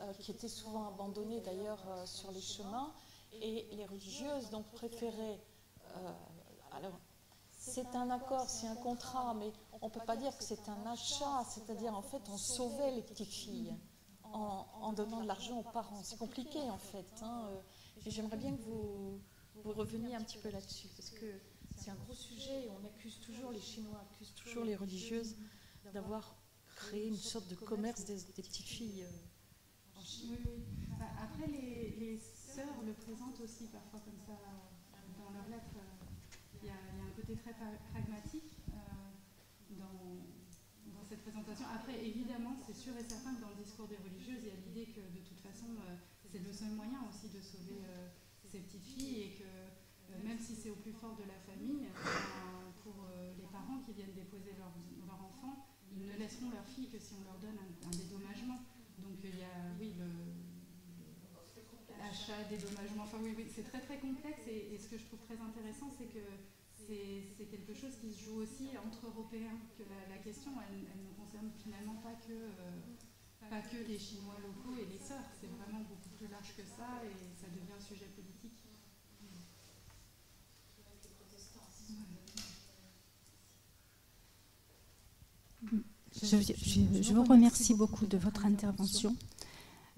euh, qui étaient souvent abandonnées d'ailleurs euh, sur les chemins, et les religieuses donc préféraient. alors, c'est un accord, c'est un contrat, mais on ne peut pas dire que c'est un achat, c'est-à-dire en fait on sauvait les petites filles en, donnant de l'argent aux parents. C'est compliqué en fait. hein, euh, et j'aimerais bien que vous, reveniez un petit peu là-dessus, parce que c'est un gros sujet et on accuse toujours, les Chinois accusent toujours les religieuses d'avoir créé une sorte de commerce des, petites filles. euh, Après, les, les sœurs le présentent aussi parfois comme ça dans leurs lettres. euh, Il y, a, il très pragmatique euh, dans, cette présentation. Après, évidemment, c'est sûr et certain que dans le discours des religieuses, il y a l'idée que de toute façon, euh, c'est le seul moyen aussi de sauver euh, ces petites filles et que même si c'est au plus fort de la famille, pour les parents qui viennent déposer leur, leur enfant, ils ne laisseront leur fille que si on leur donne un, dédommagement. Donc il y a, oui, l'achat, dédommagement, enfin oui, oui, c'est très très complexe et ce que je trouve très intéressant, c'est que c'est quelque chose qui se joue aussi entre Européens, que la, question, elle, ne concerne finalement pas que, euh, pas que les Chinois locaux et les sœurs, c'est vraiment beaucoup plus large que ça et ça devient un sujet politique. Je vous remercie beaucoup de votre intervention.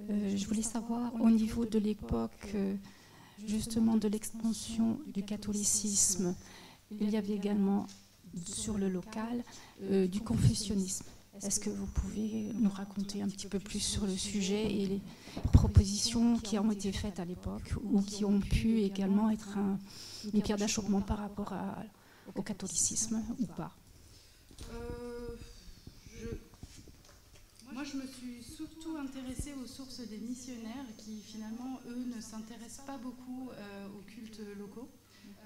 Euh, je voulais savoir, au niveau de l'époque, euh, justement, de l'expansion du catholicisme, il y avait également, sur le local, euh, du confucianisme. Est-ce que vous pouvez nous raconter un petit peu plus sur le sujet et les propositions qui ont été faites à l'époque ou qui ont pu également être un- une pierre d'achoppement par rapport au catholicisme ou pas? Euh, Moi, je me suis surtout intéressée aux sources des missionnaires qui, finalement, eux, ne s'intéressent pas beaucoup euh, aux cultes locaux.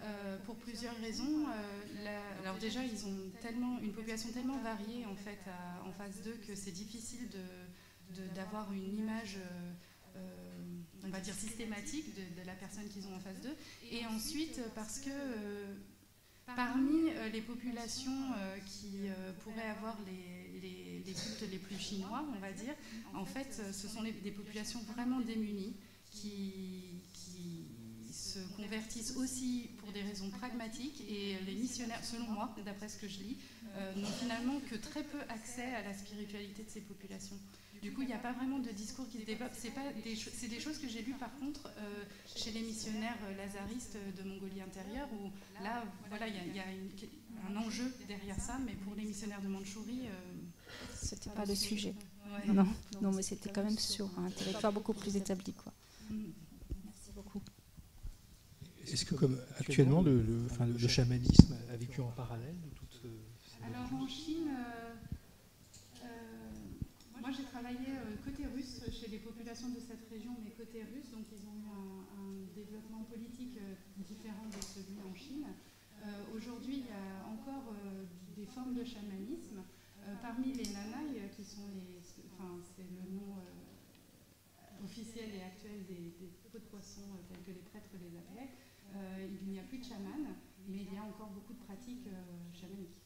Euh, pour plusieurs raisons. Euh, alors déjà, ils ont une population tellement variée en fait à- en face d'eux que c'est difficile d'avoir une image, euh, on va dire systématique de, la personne qu'ils ont en face d'eux. Et ensuite, parce que Parmi les populations qui pourraient avoir les, cultes les plus chinois, on va dire, en fait, ce sont des populations vraiment démunies qui se convertissent aussi pour des raisons pragmatiques et les missionnaires, selon moi, d'après ce que je lis, euh, n'ont finalement que très peu accès à la spiritualité de ces populations. Du coup, il n'y a pas vraiment de discours qui se développe. C'est pas des, des choses que j'ai lues par contre euh, chez les missionnaires euh, lazaristes de Mongolie intérieure, où là, voilà, il y a, il y a une- un enjeu derrière ça, mais pour les missionnaires de Mandchourie, euh, C'était pas le sujet. Ouais. Non, non, mais c'était quand même sur un territoire beaucoup plus établi. Quoi. Beaucoup. Est-ce que, comme actuellement, le, le- enfin, le- le chamanisme a vécu en parallèle de euh, ces Alors en Chine, euh, euh, moi j'ai travaillé côté russe chez les populations de cette région, mais côté russe, donc ils ont eu un, un développement politique différent de celui en Chine. Euh, Aujourd'hui, il y a encore des formes de chamanisme. Parmi les nanai, euh, qui sont les, enfin c'est le nom officiel et actuel des, des peaux de poisson tels que les prêtres les appelaient, euh, il n'y a plus de chaman, mais il y a encore beaucoup de pratiques euh, chamaniques.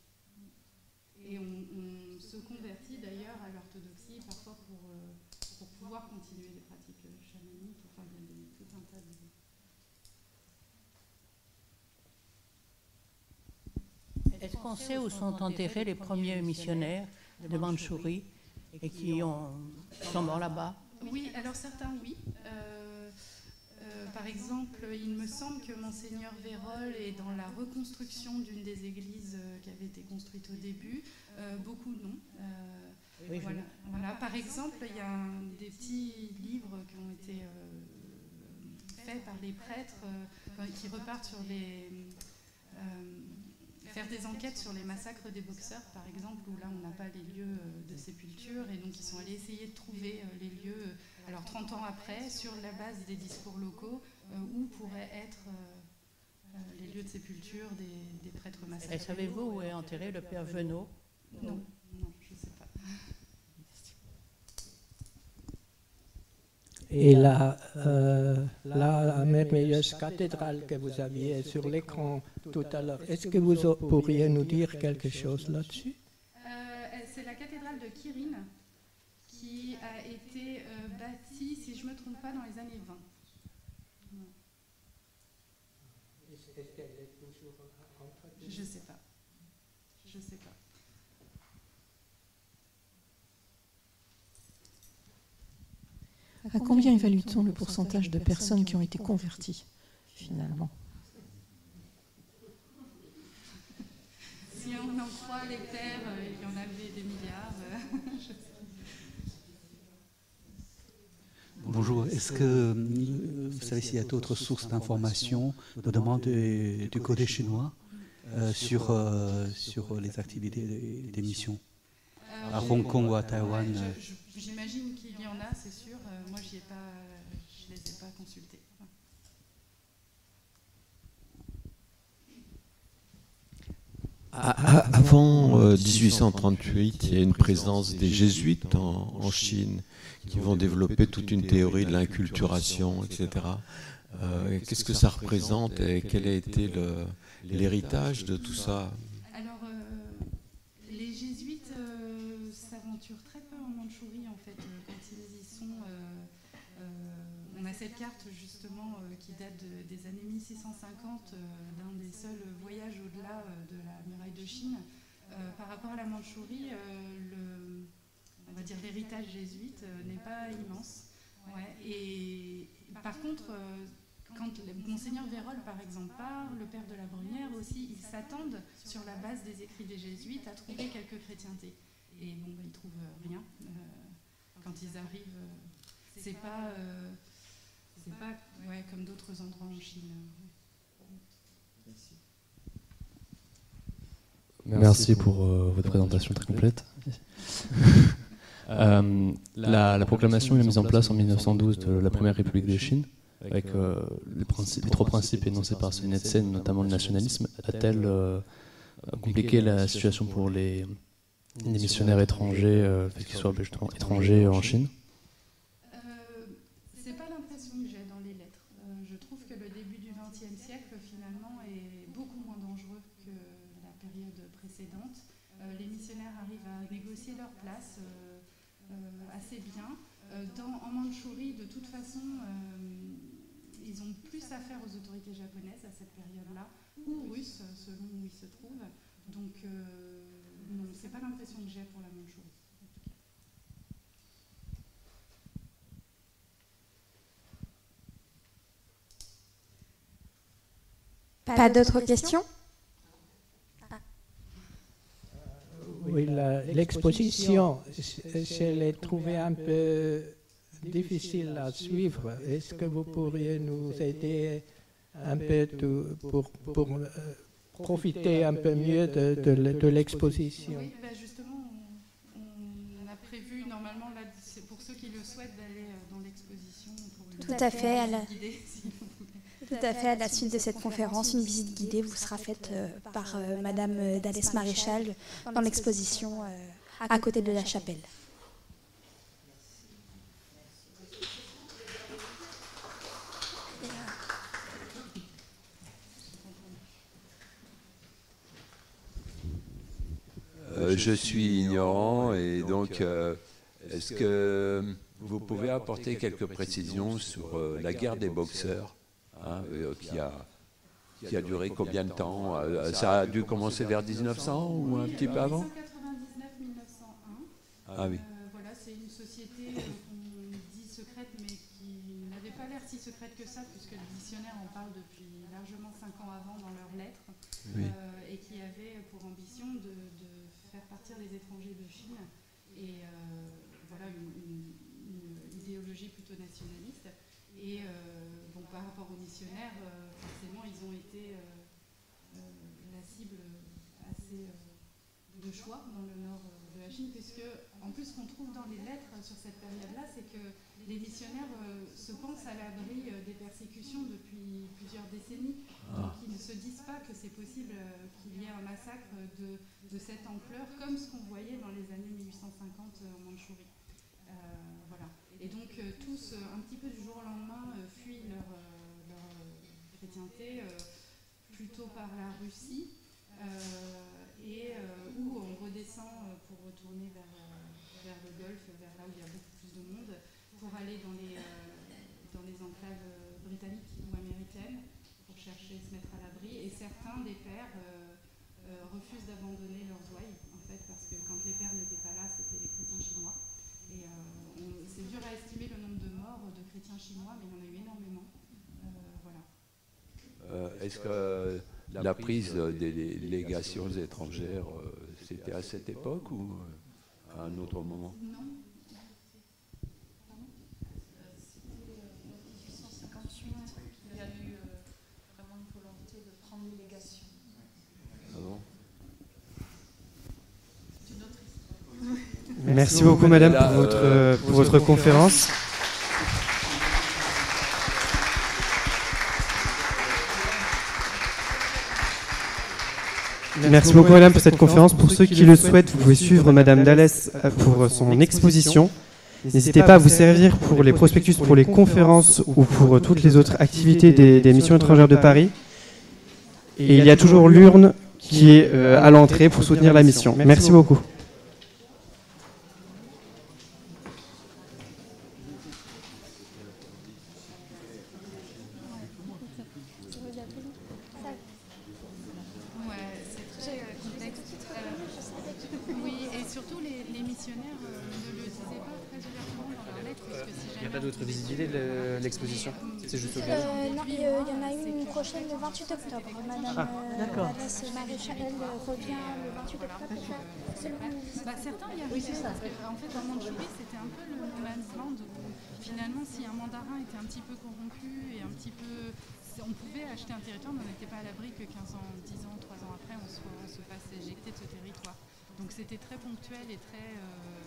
Et on, on se convertit d'ailleurs à l'orthodoxie parfois pour, euh, pour pouvoir continuer les pratiques euh, chamaniques. Enfin, il y a des- tout un tas de. Est-ce qu'on sait où sont enterrés les premiers missionnaires de Mandchourie et qui ont, sont morts là-bas? Oui, alors certains oui. Euh, par exemple, il me semble que Monseigneur Vérol est dans la reconstruction d'une des églises qui avait été construite au début. beaucoup non. voilà. Par exemple, il y a des petits livres qui ont été faits par les prêtres qui repartent sur les faire des enquêtes sur les massacres des boxeurs, par exemple, où là on n'a pas les lieux euh, de sépulture, et donc ils sont allés essayer de trouver euh, les lieux, euh, alors 30 ans après, sur la base des discours locaux, où pourraient être les lieux de sépulture des, prêtres massacrés. Et savez-vous où est enterré le père Venot? Non, non, je ne sais pas. Et la, euh, la merveilleuse cathédrale que vous aviez sur l'écran tout à l'heure, est-ce que vous pourriez nous dire quelque chose là-dessus? Euh, C'est la cathédrale de Kirin qui a été euh, bâtie, si je ne me trompe pas, dans les années 20. Je ne sais pas. Je sais pas. À combien évalue-t-on le pourcentage de personnes qui ont été converties, finalement? Si on en croit les terres, euh, il y en avait des milliards. Euh, Bonjour, est-ce que euh, vous savez s'il y a d'autres sources d'informations, notamment du, côté chinois, sur, sur les activités des, missions? À Hong Kong ou à Taïwan J'imagine qu'il y en a, c'est sûr. moi, je ne les ai pas consultés. Avant 1838, il y a une présence des jésuites en, Chine qui vont développer toute une théorie de l'inculturation, etc. Euh, qu'est-ce que ça représente et quel a été l'héritage de tout ça Alors, euh, les jésuites euh, s'aventurent très peu en Mandchourie, en fait, quand ils y sont. on a cette carte, justement, qui date des années 1650, d'un des seuls voyages au-delà de la muraille de Chine. par rapport à la Mandchourie, on va dire l'héritage jésuite euh, n'est pas immense. Et par contre, euh, quand Monseigneur Vérol, par exemple, parle, le père de la Brunière aussi, ils s'attendent, sur la base des écrits des jésuites, à trouver quelques chrétientés. Et bon, bah, ils trouvent euh, rien. quand ils arrivent, c'est pas, c'est pas ouais, comme d'autres endroits en Chine. Merci pour votre présentation très complète. Euh, la, proclamation est mise en place en 1912 de la Première République de Chine, avec euh, les, trois principes énoncés par Sun Yat-sen, notamment le nationalisme, a-t-elle euh, compliqué la situation pour les, missionnaires étrangers, qu'ils soient étrangers en Chine en Mandchourie, de toute façon, euh, ils ont plus affaire aux autorités japonaises à cette période-là, ou russes, selon où ils se trouvent. Donc, euh, non, c'est pas l'impression que j'ai pour la Mandchourie. Pas d'autres questions Oui, l'exposition, je l'ai trouvée un peu difficile à suivre. Est-ce que vous pourriez nous aider un peu pour, pour euh, profiter un peu mieux de, de, l'exposition Oui, bah, justement, on, a prévu normalement, c'est pour ceux qui le souhaitent, d'aller euh, dans l'exposition. Tout à fait. À la... Tout à fait. À la suite de cette conférence, une visite guidée vous sera faite euh, par Madame Dallès Maréchal dans l'exposition à côté de la chapelle. Euh, je suis ignorant et donc euh, est-ce que vous pouvez apporter quelques précisions sur euh, la guerre des boxeurs hein, qui, a, qui a duré combien de temps Ça a dû commencer vers 1900 ou un petit peu avant? 1999-1901. Ah oui. voilà, c'est une société qu'on dit secrète mais qui n'avait pas l'air si secrète que ça, puisque les missionnaires en parlent depuis largement cinq ans avant dans leurs lettres, Oui. euh, et qui avait pour ambition de, de partir les étrangers de Chine et euh, voilà une, une- idéologie plutôt nationaliste. Et euh, bon, par rapport aux missionnaires, euh, forcément, ils ont été la cible assez de choix dans le nord de la Chine, puisque en plus, ce qu'on trouve dans les lettres sur cette période-là, c'est que les missionnaires euh, se pensent à l'abri euh, des persécutions depuis plusieurs décennies. Donc, Ah. ils ne se disent pas que c'est possible euh, qu'il y ait un massacre de, de cette ampleur, comme ce qu'on voyait dans les années 1850 en Mandchourie. Voilà. Et donc, tous, un petit peu du jour au lendemain, fuient leur, leur, chrétienté, plutôt par la Russie, et euh, où on redescend euh, pour retourner vers, euh, vers le Golfe, vers là où il y a beaucoup plus de monde, pour aller dans les, enclaves britanniques ou américaines, pour chercher se mettre à l'abri. Et certains des pères refusent d'abandonner leurs ouailles, en fait, parce que quand les pères n'étaient pas là, c'était les chrétiens chinois. Et c'est dur à estimer le nombre de morts de chrétiens chinois, mais il y en a eu énormément. Voilà. Est-ce que la prise des légations étrangères, euh, c'était à cette époque ou à un autre moment Non. Il y a eu euh, vraiment une volonté de prendre l'élégation. Ah bon C'est une autre histoire. Merci beaucoup, madame, Là, pour votre, euh, euh, pour votre conférence. Merci beaucoup, madame, pour cette conférence. Pour ceux qui le souhaitent, vous pouvez suivre madame Dallès pour son exposition. N'hésitez pas à vous servir pour les prospectus, pour les conférences ou pour toutes les autres activités des, des missions étrangères de Paris. Et il y a toujours l'urne qui est euh, à l'entrée pour soutenir la mission. Merci beaucoup. Ouais, c'est très euh, complexe. Euh, oui, et surtout les, les missionnaires euh, ne le disaient pas très ouvertement dans leurs lettres, puisque si Il n'y a jamais pas d'autre visibilité de l'exposition C'est juste au cas où. Euh, non, il euh, il y en a une prochaine le 28 octobre. Madame Ah, euh, d'accord. Dallas Maréchal, euh, revient le 28 octobre. pour faire seulement une visite. Bah, certains y Oui, ça. parce que, en fait, en Mandchourie, c'était un peu le no man's land où finalement, si un mandarin était un petit peu corrompu et un petit peu. On pouvait acheter un territoire, mais on n'était pas à l'abri que 15 ans, 10 ans, 3 ans après, on, soit- on se fasse éjecter de ce territoire. Donc c'était très ponctuel et très. euh,